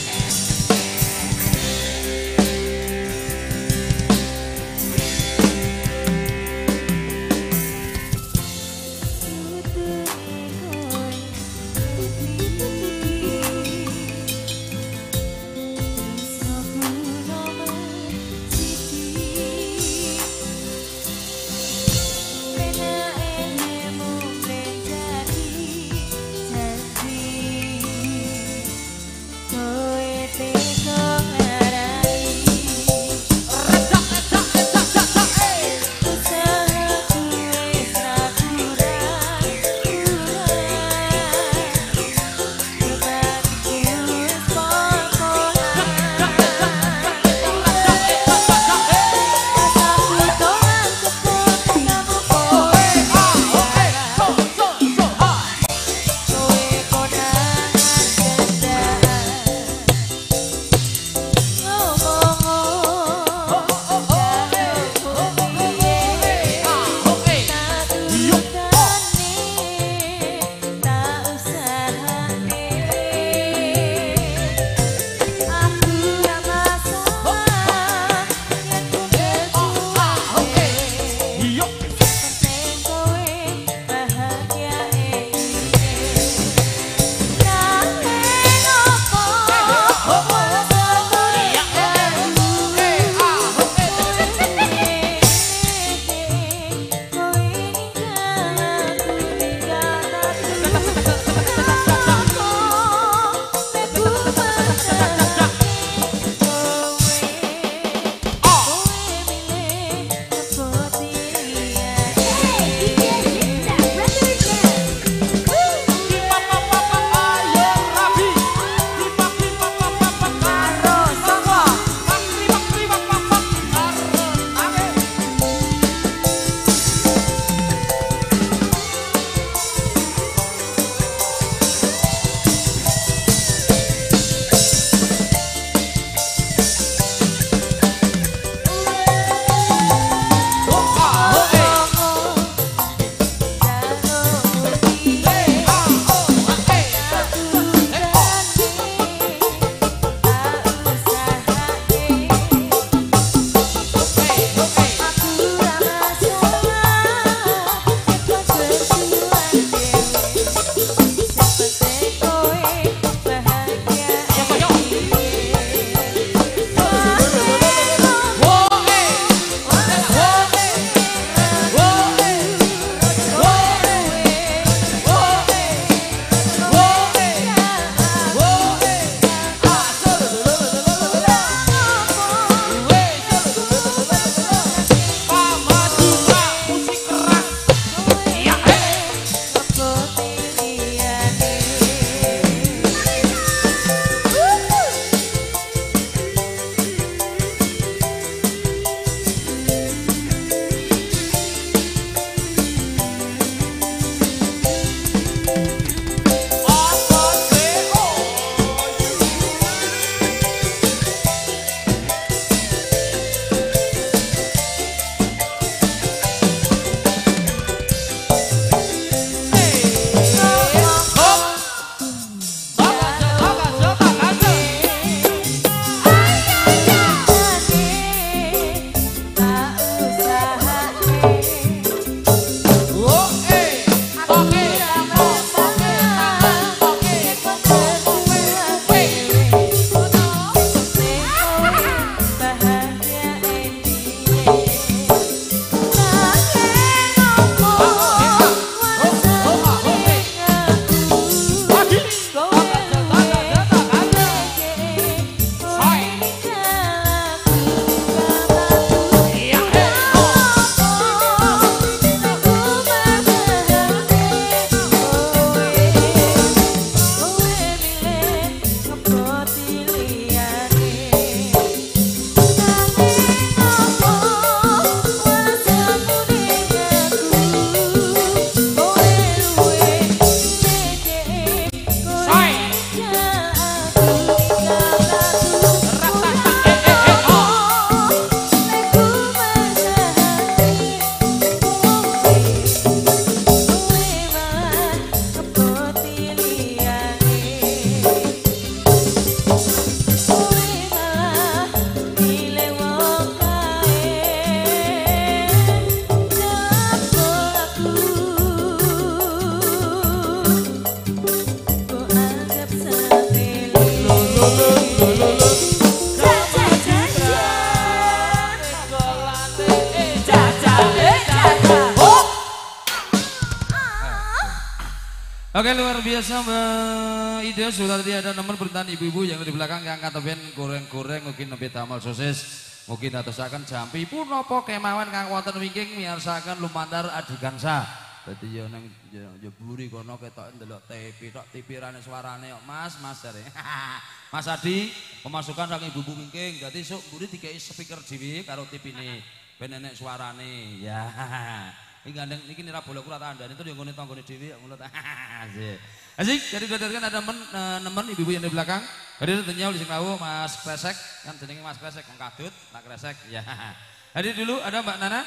Mbak Ida sudah ada nomor perintahan ibu-ibu yang di belakang yang kata ben goreng-goreng mungkin lebih tamal sosis mungkin akan jampi pun nopo kemawan kang wonten wingking miarsakan lumantar adikansa Dadi yo nang yo buri kono ketok ndelok TV tok tipirane suarane kok Mas Mas jare. Mas Adi pemasukan saking ibu-ibu wingking dadi sok buri dikei speaker dhewe karo TV-ne ben enek suarane. Ya. Ini gandeng, ini nira bola kula tanda, itu yang ngone tanggone dewi, mulut. Asik. Asik, jadi kan ada temen, nemen ibu-ibu yang di belakang. Jadi tentunya di sini Mas Kresek, kan jenenge Mas Kresek, Kang Kadut, Pak Kresek. Ya. Jadi dulu ada Mbak Nana,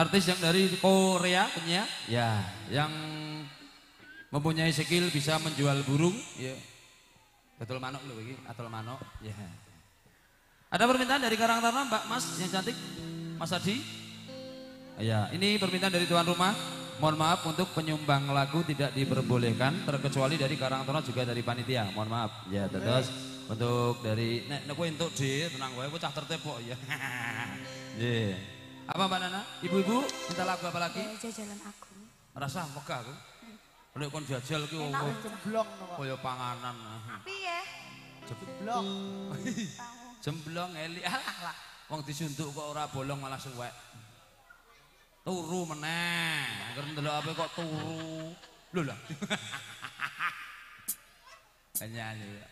artis yang dari Korea punya, ya, yang mempunyai skill bisa menjual burung, ya. Betul manok loh ini, atau manok, ya. Ada permintaan dari Karang Taruna Mbak Mas yang cantik, Mas Adi. Ya, ini permintaan dari tuan rumah. Mohon maaf untuk penyumbang lagu tidak diperbolehkan terkecuali dari Karangtono juga dari panitia. Mohon maaf. Ya, terus untuk dari nek nek untuk di tenang gue, cah tertib kok ya. Yeah. Apa Mbak Nana? Ibu-ibu minta lagu apa lagi? Jajalan aku. Rasa megah aku. Nek kon jajal ki wong Jemblong kaya panganan. Piye? Jemblong. Jemblong eli alah. Wong disuntuk kok ora bolong malah suwek. Turu meneh. Angger ndelok apa kok turu. Lho lah. Nyanyi.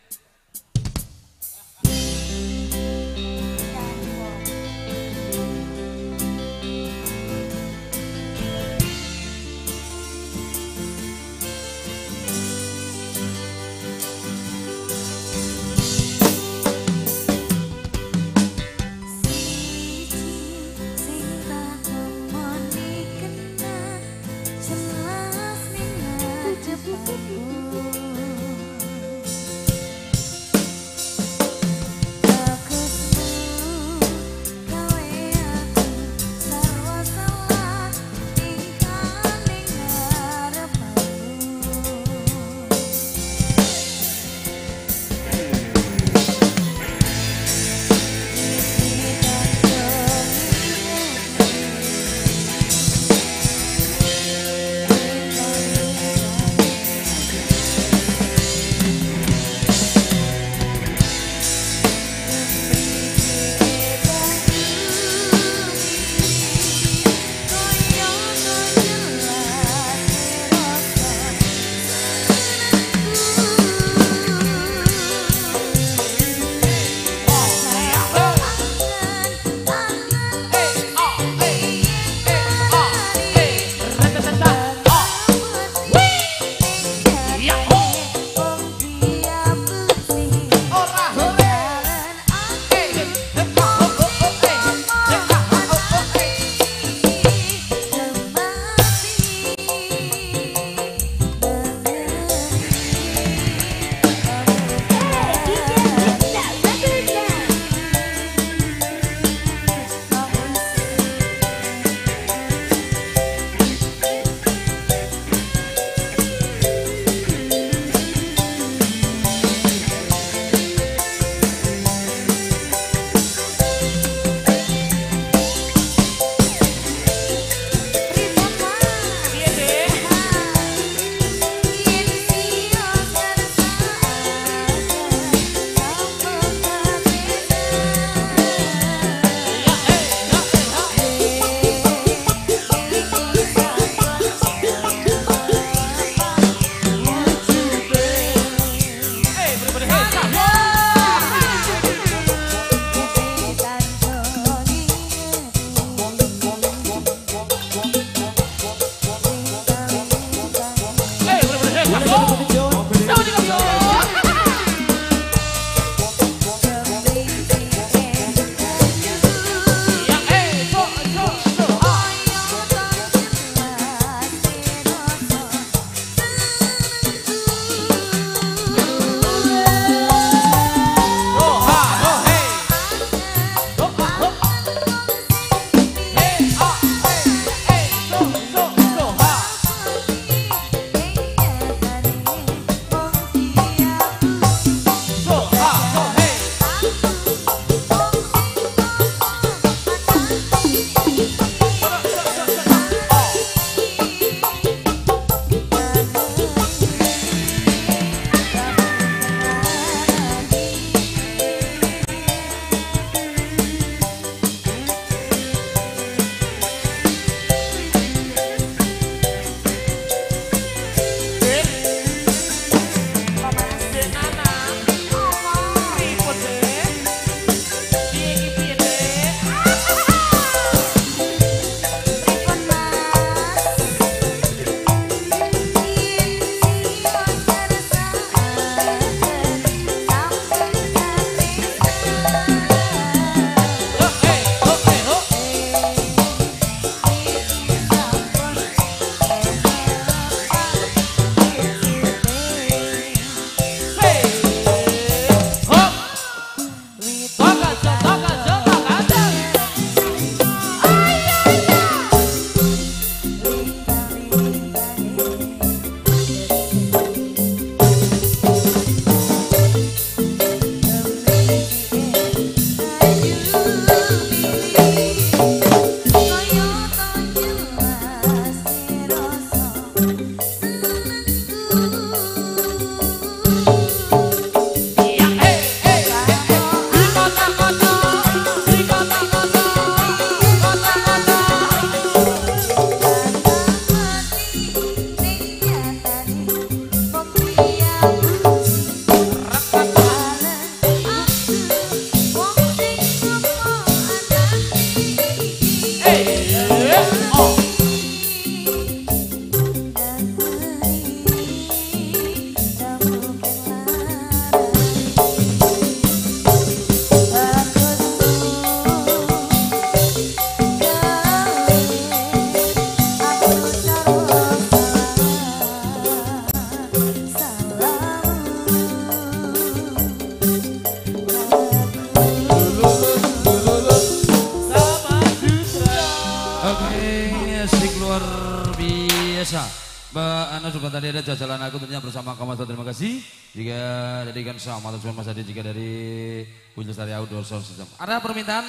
Atau Mas Adi jika dari Bu Lestari Outdoor Sound System. Ada permintaan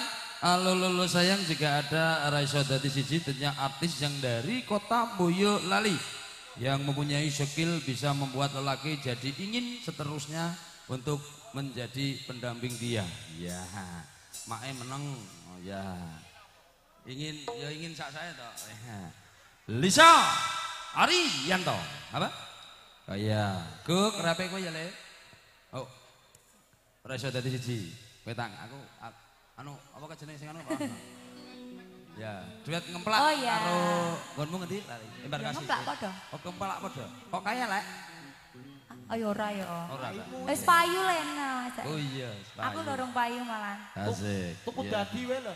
lolo sayang jika ada Raisa Dati Siji tentunya artis yang dari kota Boyolali yang mempunyai skill bisa membuat lelaki jadi ingin seterusnya untuk menjadi pendamping dia. Ya, Mae menang. Oh ya. Ingin ya ingin sak saya toh. Ya. Lisa Ariyanto. Apa? Oh iya. Kuk rapi kowe ya le. Oh. Ora iso dadi siji. Wetang aku anu apa kejene sing anu apa? Ya, duet ngemplak Oh, iya. karo nggonmu ngendi lali? Embarkasi. Ngemplak padha. Oh, ngemplak padha. Kok kaya lek? Ayo ora ya. Ora. Wis payu lena. Oh iya, Aku dorong payu malah. Asik. Tuku Iya. dadi wae lho.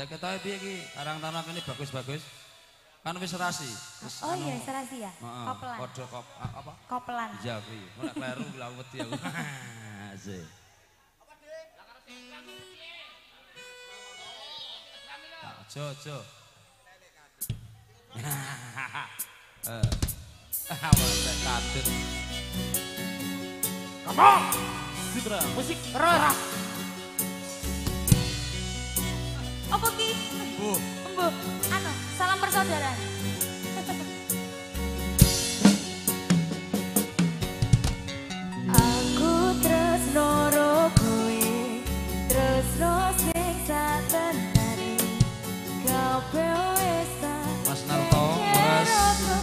Jaket ae piye iki? Karang-tarang ini bagus-bagus. Kan wis serasi. Wis Oh anu, iya, serasi ya. heeh, Kopelan. Padha kop apa? Kopelan. Iya kuwi. Ora kleru lha wedi aku. Asik. Ah, Aja, aja. Eh. Awak kadut. Citra, musik Terus. Apa ki? Bu, Embu. Anu, salam persaudaraan. Aku tresno ro kowe, tresno sing satenane. Kabeh wis tak Mas Narto, Mas.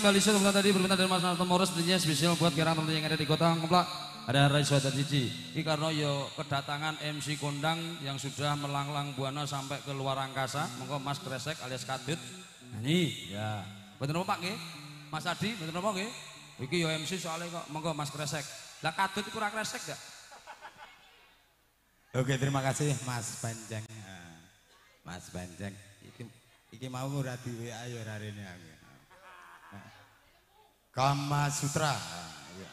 Mbak Lisa teman tadi berminta dari Mas Narto Morris tentunya spesial buat kira teman yang ada di kota Ngeplak. Ada Rai Suwada Cici. Ini karena yo kedatangan MC Kondang yang sudah melanglang buana sampai ke luar angkasa. Monggo Mas Kresek alias Kadut. Ini ya. Betul apa Pak nggih? Mas Adi, betul apa nggih? Iki yo MC soalnya kok monggo Mas Kresek. Lah Kadut itu kurang kresek gak? Oke, terima kasih Mas Panjang. Ah, Mas Panjang. Iki, iki mau ora di WA ya ora rene aku. Kama Sutra. Iya.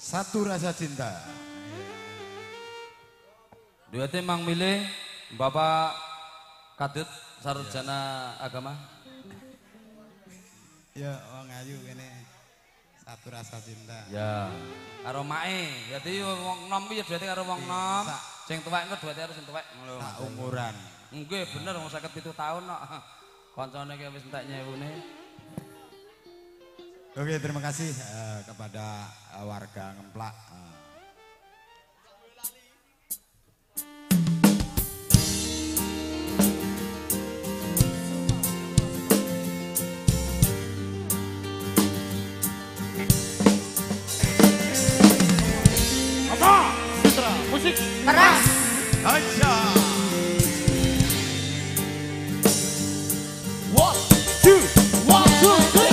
Satu rasa cinta. Duetnya Mang milih Bapak Kadut Sarjana Agama. Ya, wong ayu kene satu rasa cinta. Ya. Karo mae, dadi wong nom ya duete karo wong nom. Sing tuwek engko duete karo sing tuwek ngono. Tak umuran. Nggih bener wong 57 tahun kok. Kancane ki wis entek nyewune. Oke, terima kasih eh, kepada eh, warga Ngemplak. Eh, Thank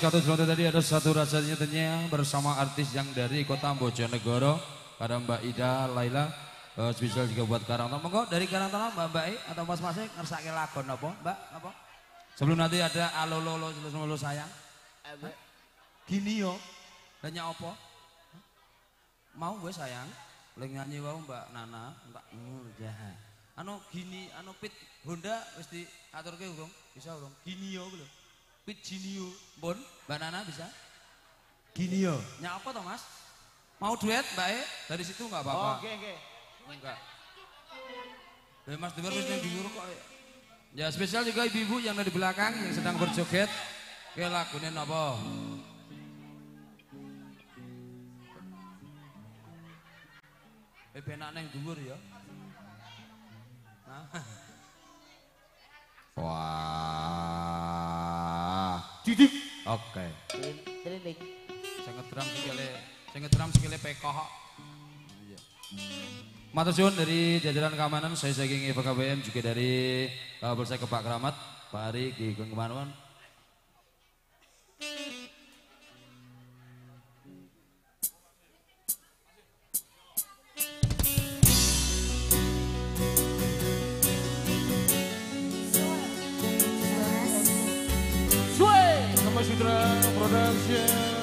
Kato Jelonto tadi ada satu rasanya tentunya bersama artis yang dari kota Bojonegoro ada Mbak Ida, Laila, uh, spesial juga buat Karangtona. Monggo dari Karangtona Mbak Mbak E atau Mas Mas ngersake lagon apa? Mbak, apa? Sebelum nanti ada alololo lolo sayang. Hah? Gini yo. Nanya apa? Mau gue sayang? Lagi nyanyi wau Mbak Nana, Mbak Nur jahat. Anu gini, anu pit Honda wis diaturke urung? Bisa urung? Gini yo lho. Pit Ginio. Bon, Mbak Nana bisa? Gini yo. Nyak apa toh Mas? Mau duet Mbak E? Dari situ nggak apa-apa? Oke, oke. Enggak. Eh, Mas Dewer wis nang dhuwur kok. Ya spesial juga ibu-ibu yang ada di belakang yang sedang berjoget. Oke lagune napa? Eh penak nang dhuwur ya. Nah. Wah. Didik. Oke. Training. Saya ngedram sikile, saya ngedram sikile pekoh. Iya. Matur suwun dari jajaran keamanan, saya saking Eva KBM juga dari uh, Polsek Kepak Keramat, Pak Ari di Kemanuan. Sway sama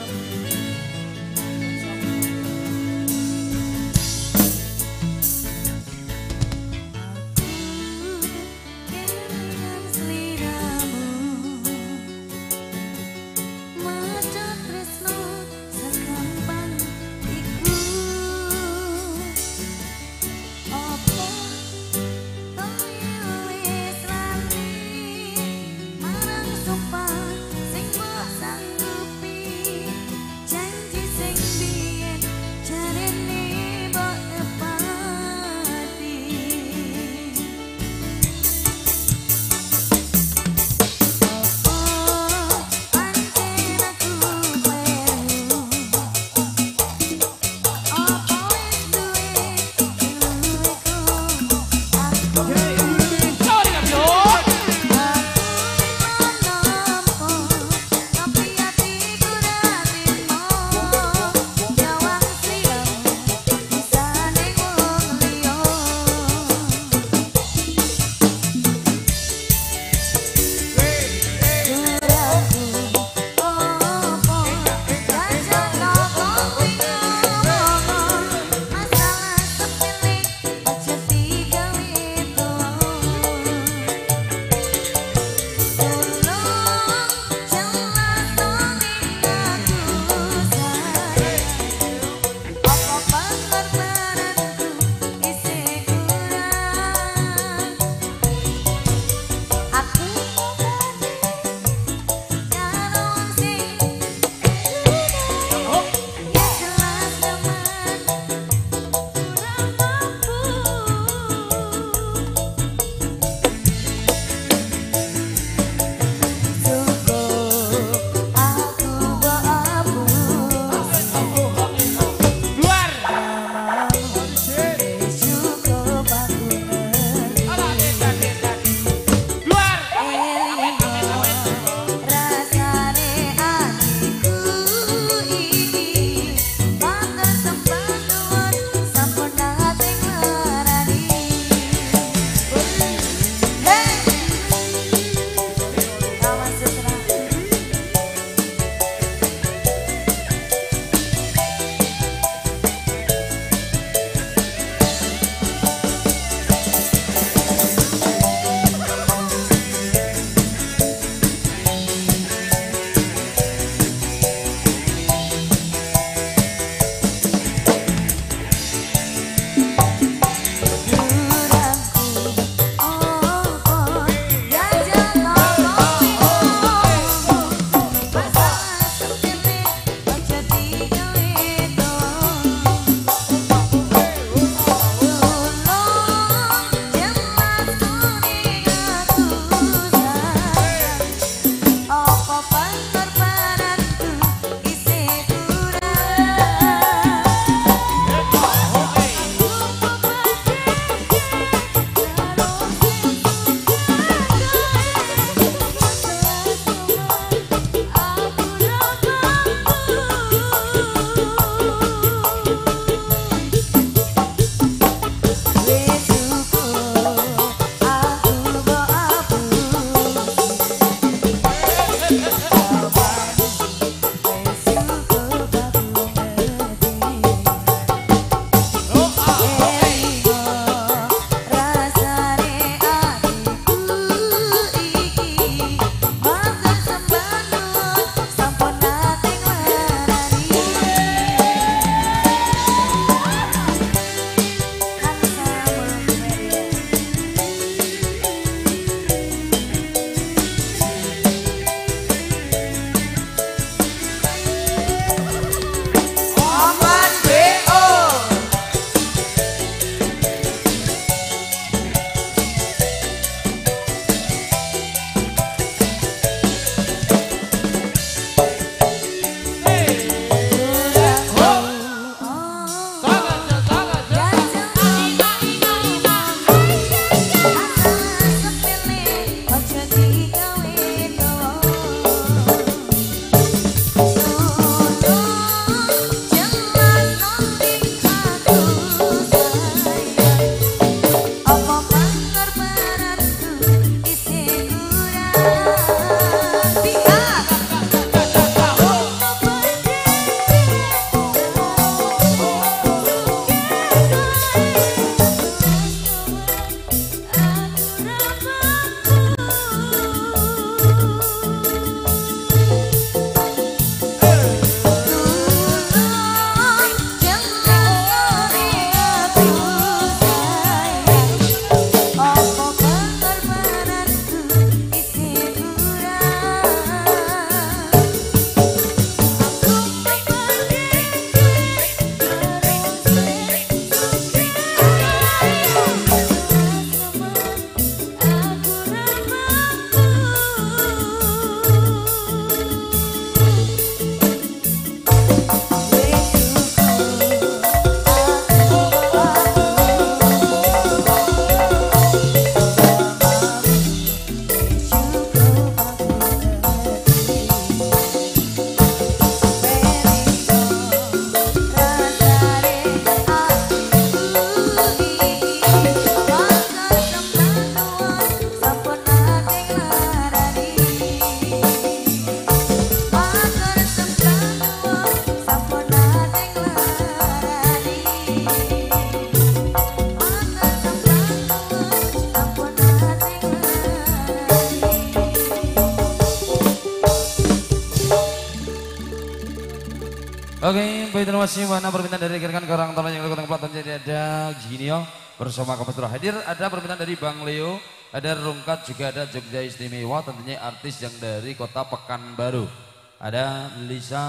Baik terima kasih mana permintaan dari rekan orang tolong yang lakukan pelatihan jadi ada Ginio bersama komposer hadir ada permintaan dari Bang Leo, ada Rungkat juga ada Jogja Istimewa tentunya artis yang dari kota Pekanbaru. Ada Lisa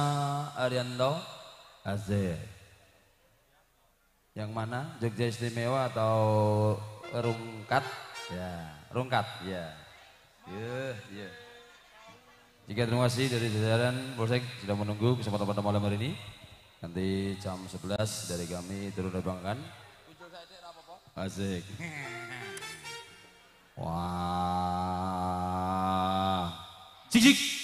Arianto Azir. Yang mana? Jogja Istimewa atau Rungkat? Ya, Rungkat, ya. Ya, ya. Jika terima kasih dari jajaran Polsek sudah menunggu kesempatan pada malam hari ini. Nanti jam 11 dari kami turun nebangkan. Asik. Wah. Cik cik.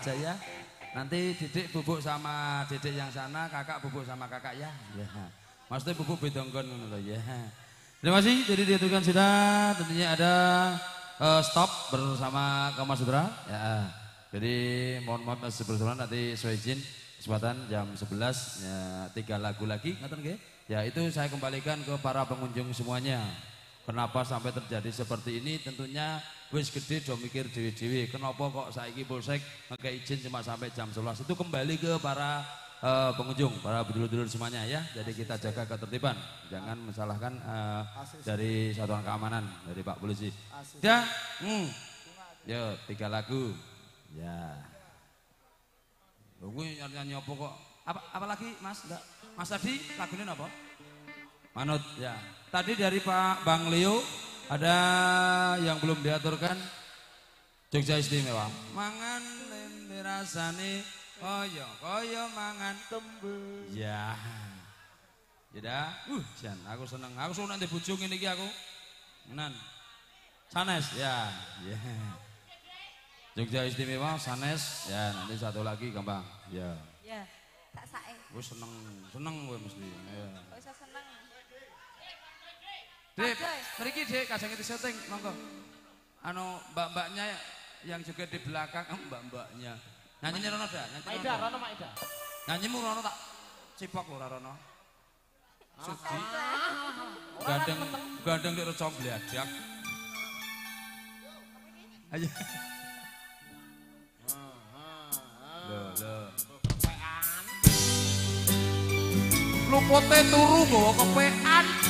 Aja ya. Nanti Didik bubuk sama Didik yang sana, kakak bubuk sama kakak ya. Ya. Maksudnya bubuk bedongkon ngono lho ya. Terima kasih. Jadi diaturkan sudah tentunya ada eh, stop bersama Kamas Sutra ya. Jadi mohon maaf Mas Bersulan nanti sesuai izin kesempatan jam 11 ya, tiga lagu lagi ngaten nggih? Ya itu saya kembalikan ke para pengunjung semuanya. Kenapa sampai terjadi seperti ini? Tentunya wis gede do mikir dewi-dewi. Kenapa kok saiki Polsek ngekei izin cuma sampai jam 11? Itu kembali ke para eh, pengunjung, para bedulur-bedulur semuanya ya. Jadi kita jaga ketertiban. Jangan mensalahkan eh, dari satuan keamanan dari Pak Polisi. Ya, hmm. Yo, tiga lagu. Ya. Gue nyanyi apa kok? Apa, apa lagi Mas? Enggak. Mas Adi lagunya apa? Manut ya. Tadi dari Pak Bang Leo ada yang belum diaturkan Jogja istimewa. Mangan lembe rasane koyo koyo mangan tembus. Ya. Ya dah. Uh, jan aku seneng. Aku seneng nanti bojo ngene iki aku. Menan. Sanes ya. Ya. Jogja istimewa Sanes ya nanti satu lagi gampang. Ya. Ya, tak sae. Gue seneng, seneng gue mesti. Ya. Kok iso seneng. Dek, mriki Dek kadang itu syuting, monggo. Anu mbak-mbaknya yang juga di belakang, oh, mbak-mbaknya. Nyanyinya Rono dah, nyanyi Maida, Rono Maida. Nyanyimu Rono tak cipok lho Rono. Sudi. Gandeng, gandeng di recok bliadak. Ayo. Loh, loh. Lupote turu bawa kepean.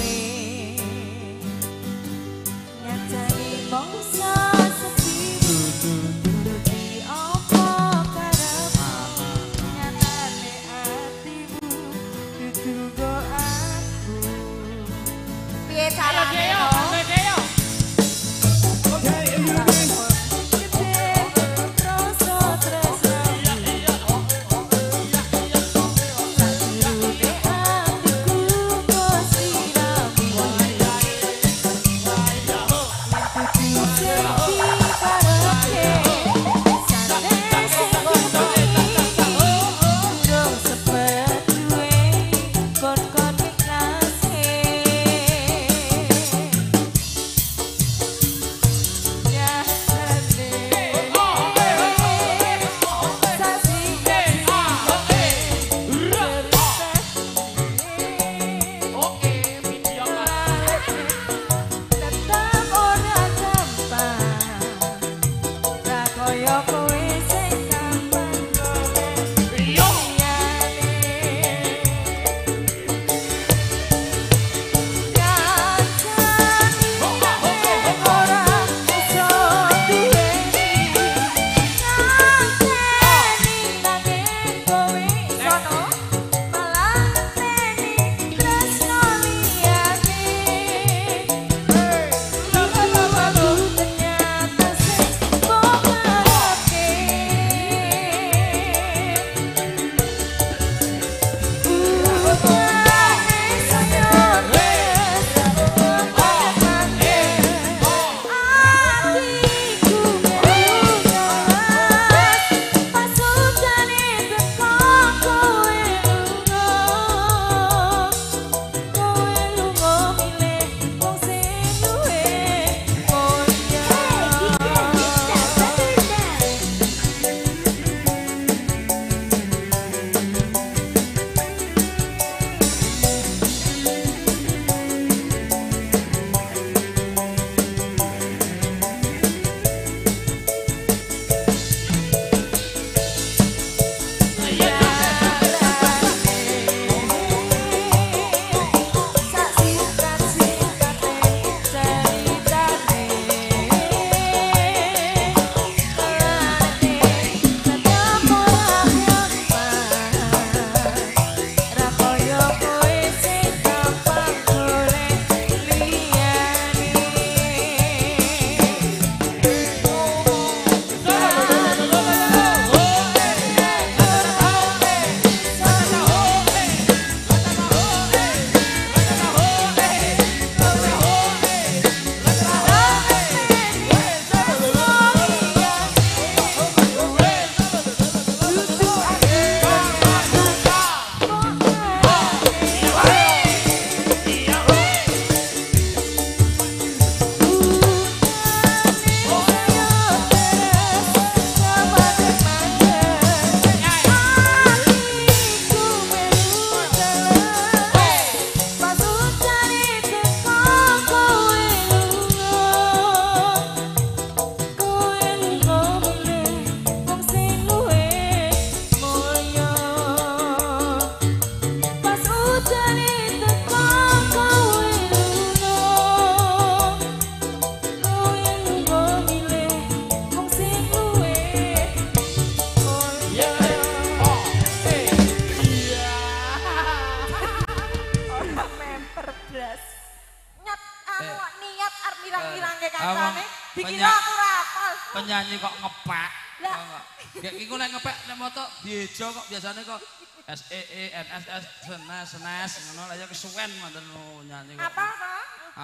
Piye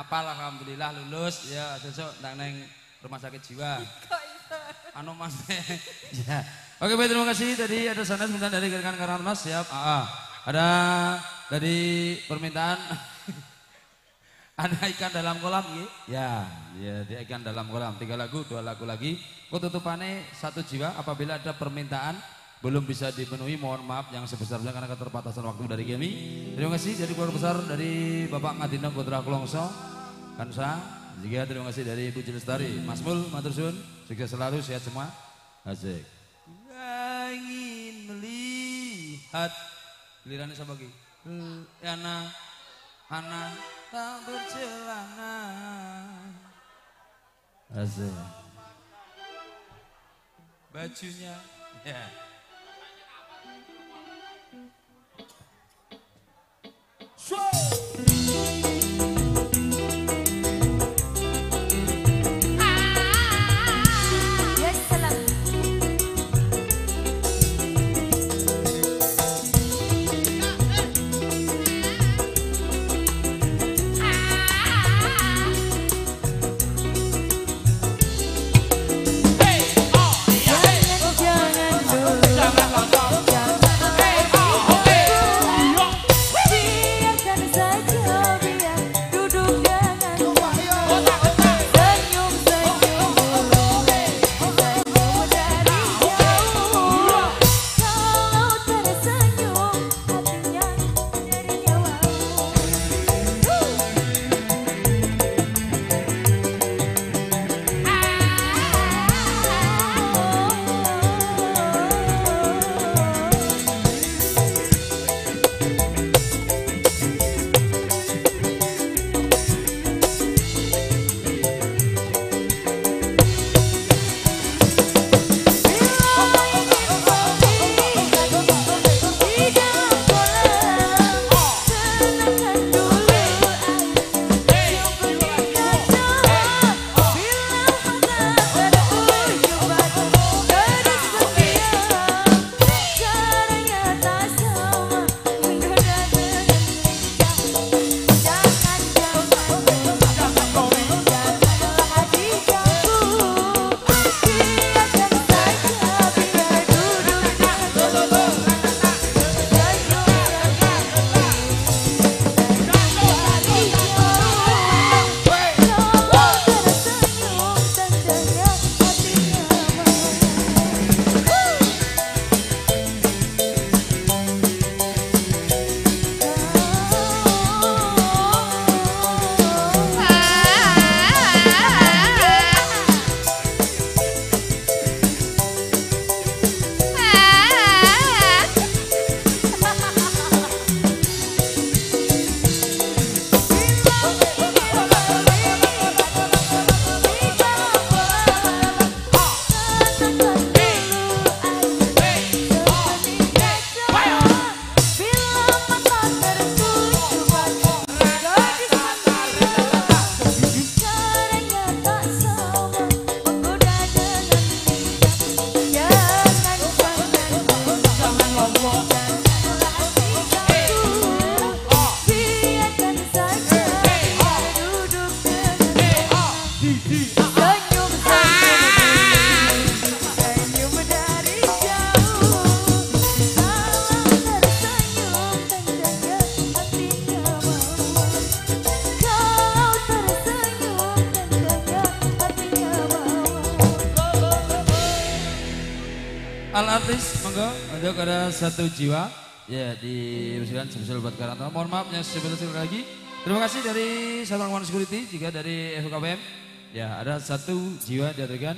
Apal alhamdulillah lulus ya sesuk ndang neng rumah sakit jiwa. Kok iso? Anu Mas. ya. Oke, baik terima kasih. Tadi ada sanes minta dari rekan Karnas siap. Ah, ah. Ada dari permintaan ada ikan dalam kolam gitu. Ya, ya dia ikan dalam kolam. Tiga lagu, dua lagu lagi. Kututupannya satu jiwa. Apabila ada permintaan belum bisa dipenuhi, mohon maaf yang sebesar-besarnya karena keterbatasan waktu dari kami. Terima kasih dari keluarga besar dari Bapak Ngadina Putra Kulongso, Kansa. Juga terima kasih dari Ibu Jelestari, Mas Mul, Matur Sun, sukses selalu, sehat semua. Asik. Ingin melihat gilirannya sama lagi. Ana, Ana tak bercelana. Asik. Bajunya, ya. Ya satu jiwa ya dipersilakan spesial buat Karanta. Mohon maaf yang sebelum lagi. Terima kasih dari Satuan Security juga dari FKPM. Ya ada satu jiwa diadakan.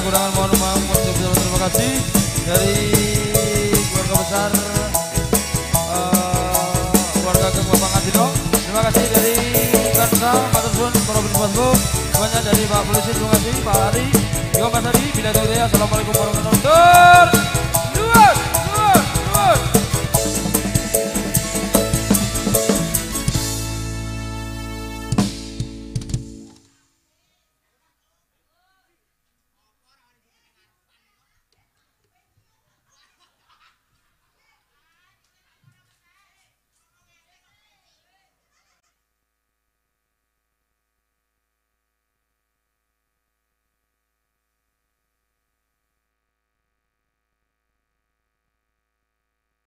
Sebenarnya kami ada kurangan mohon maaf, maaf, terima kasih dari keluarga besar eh, keluarga Kang Bapak Ngadino. Terima kasih dari Kansa, Matur Suwun, Robin Bosbo, banyak dari Pak Polisi, terima kasih Pak Ari, juga Mas Adi, Bila Assalamualaikum warahmatullahi wabarakatuh.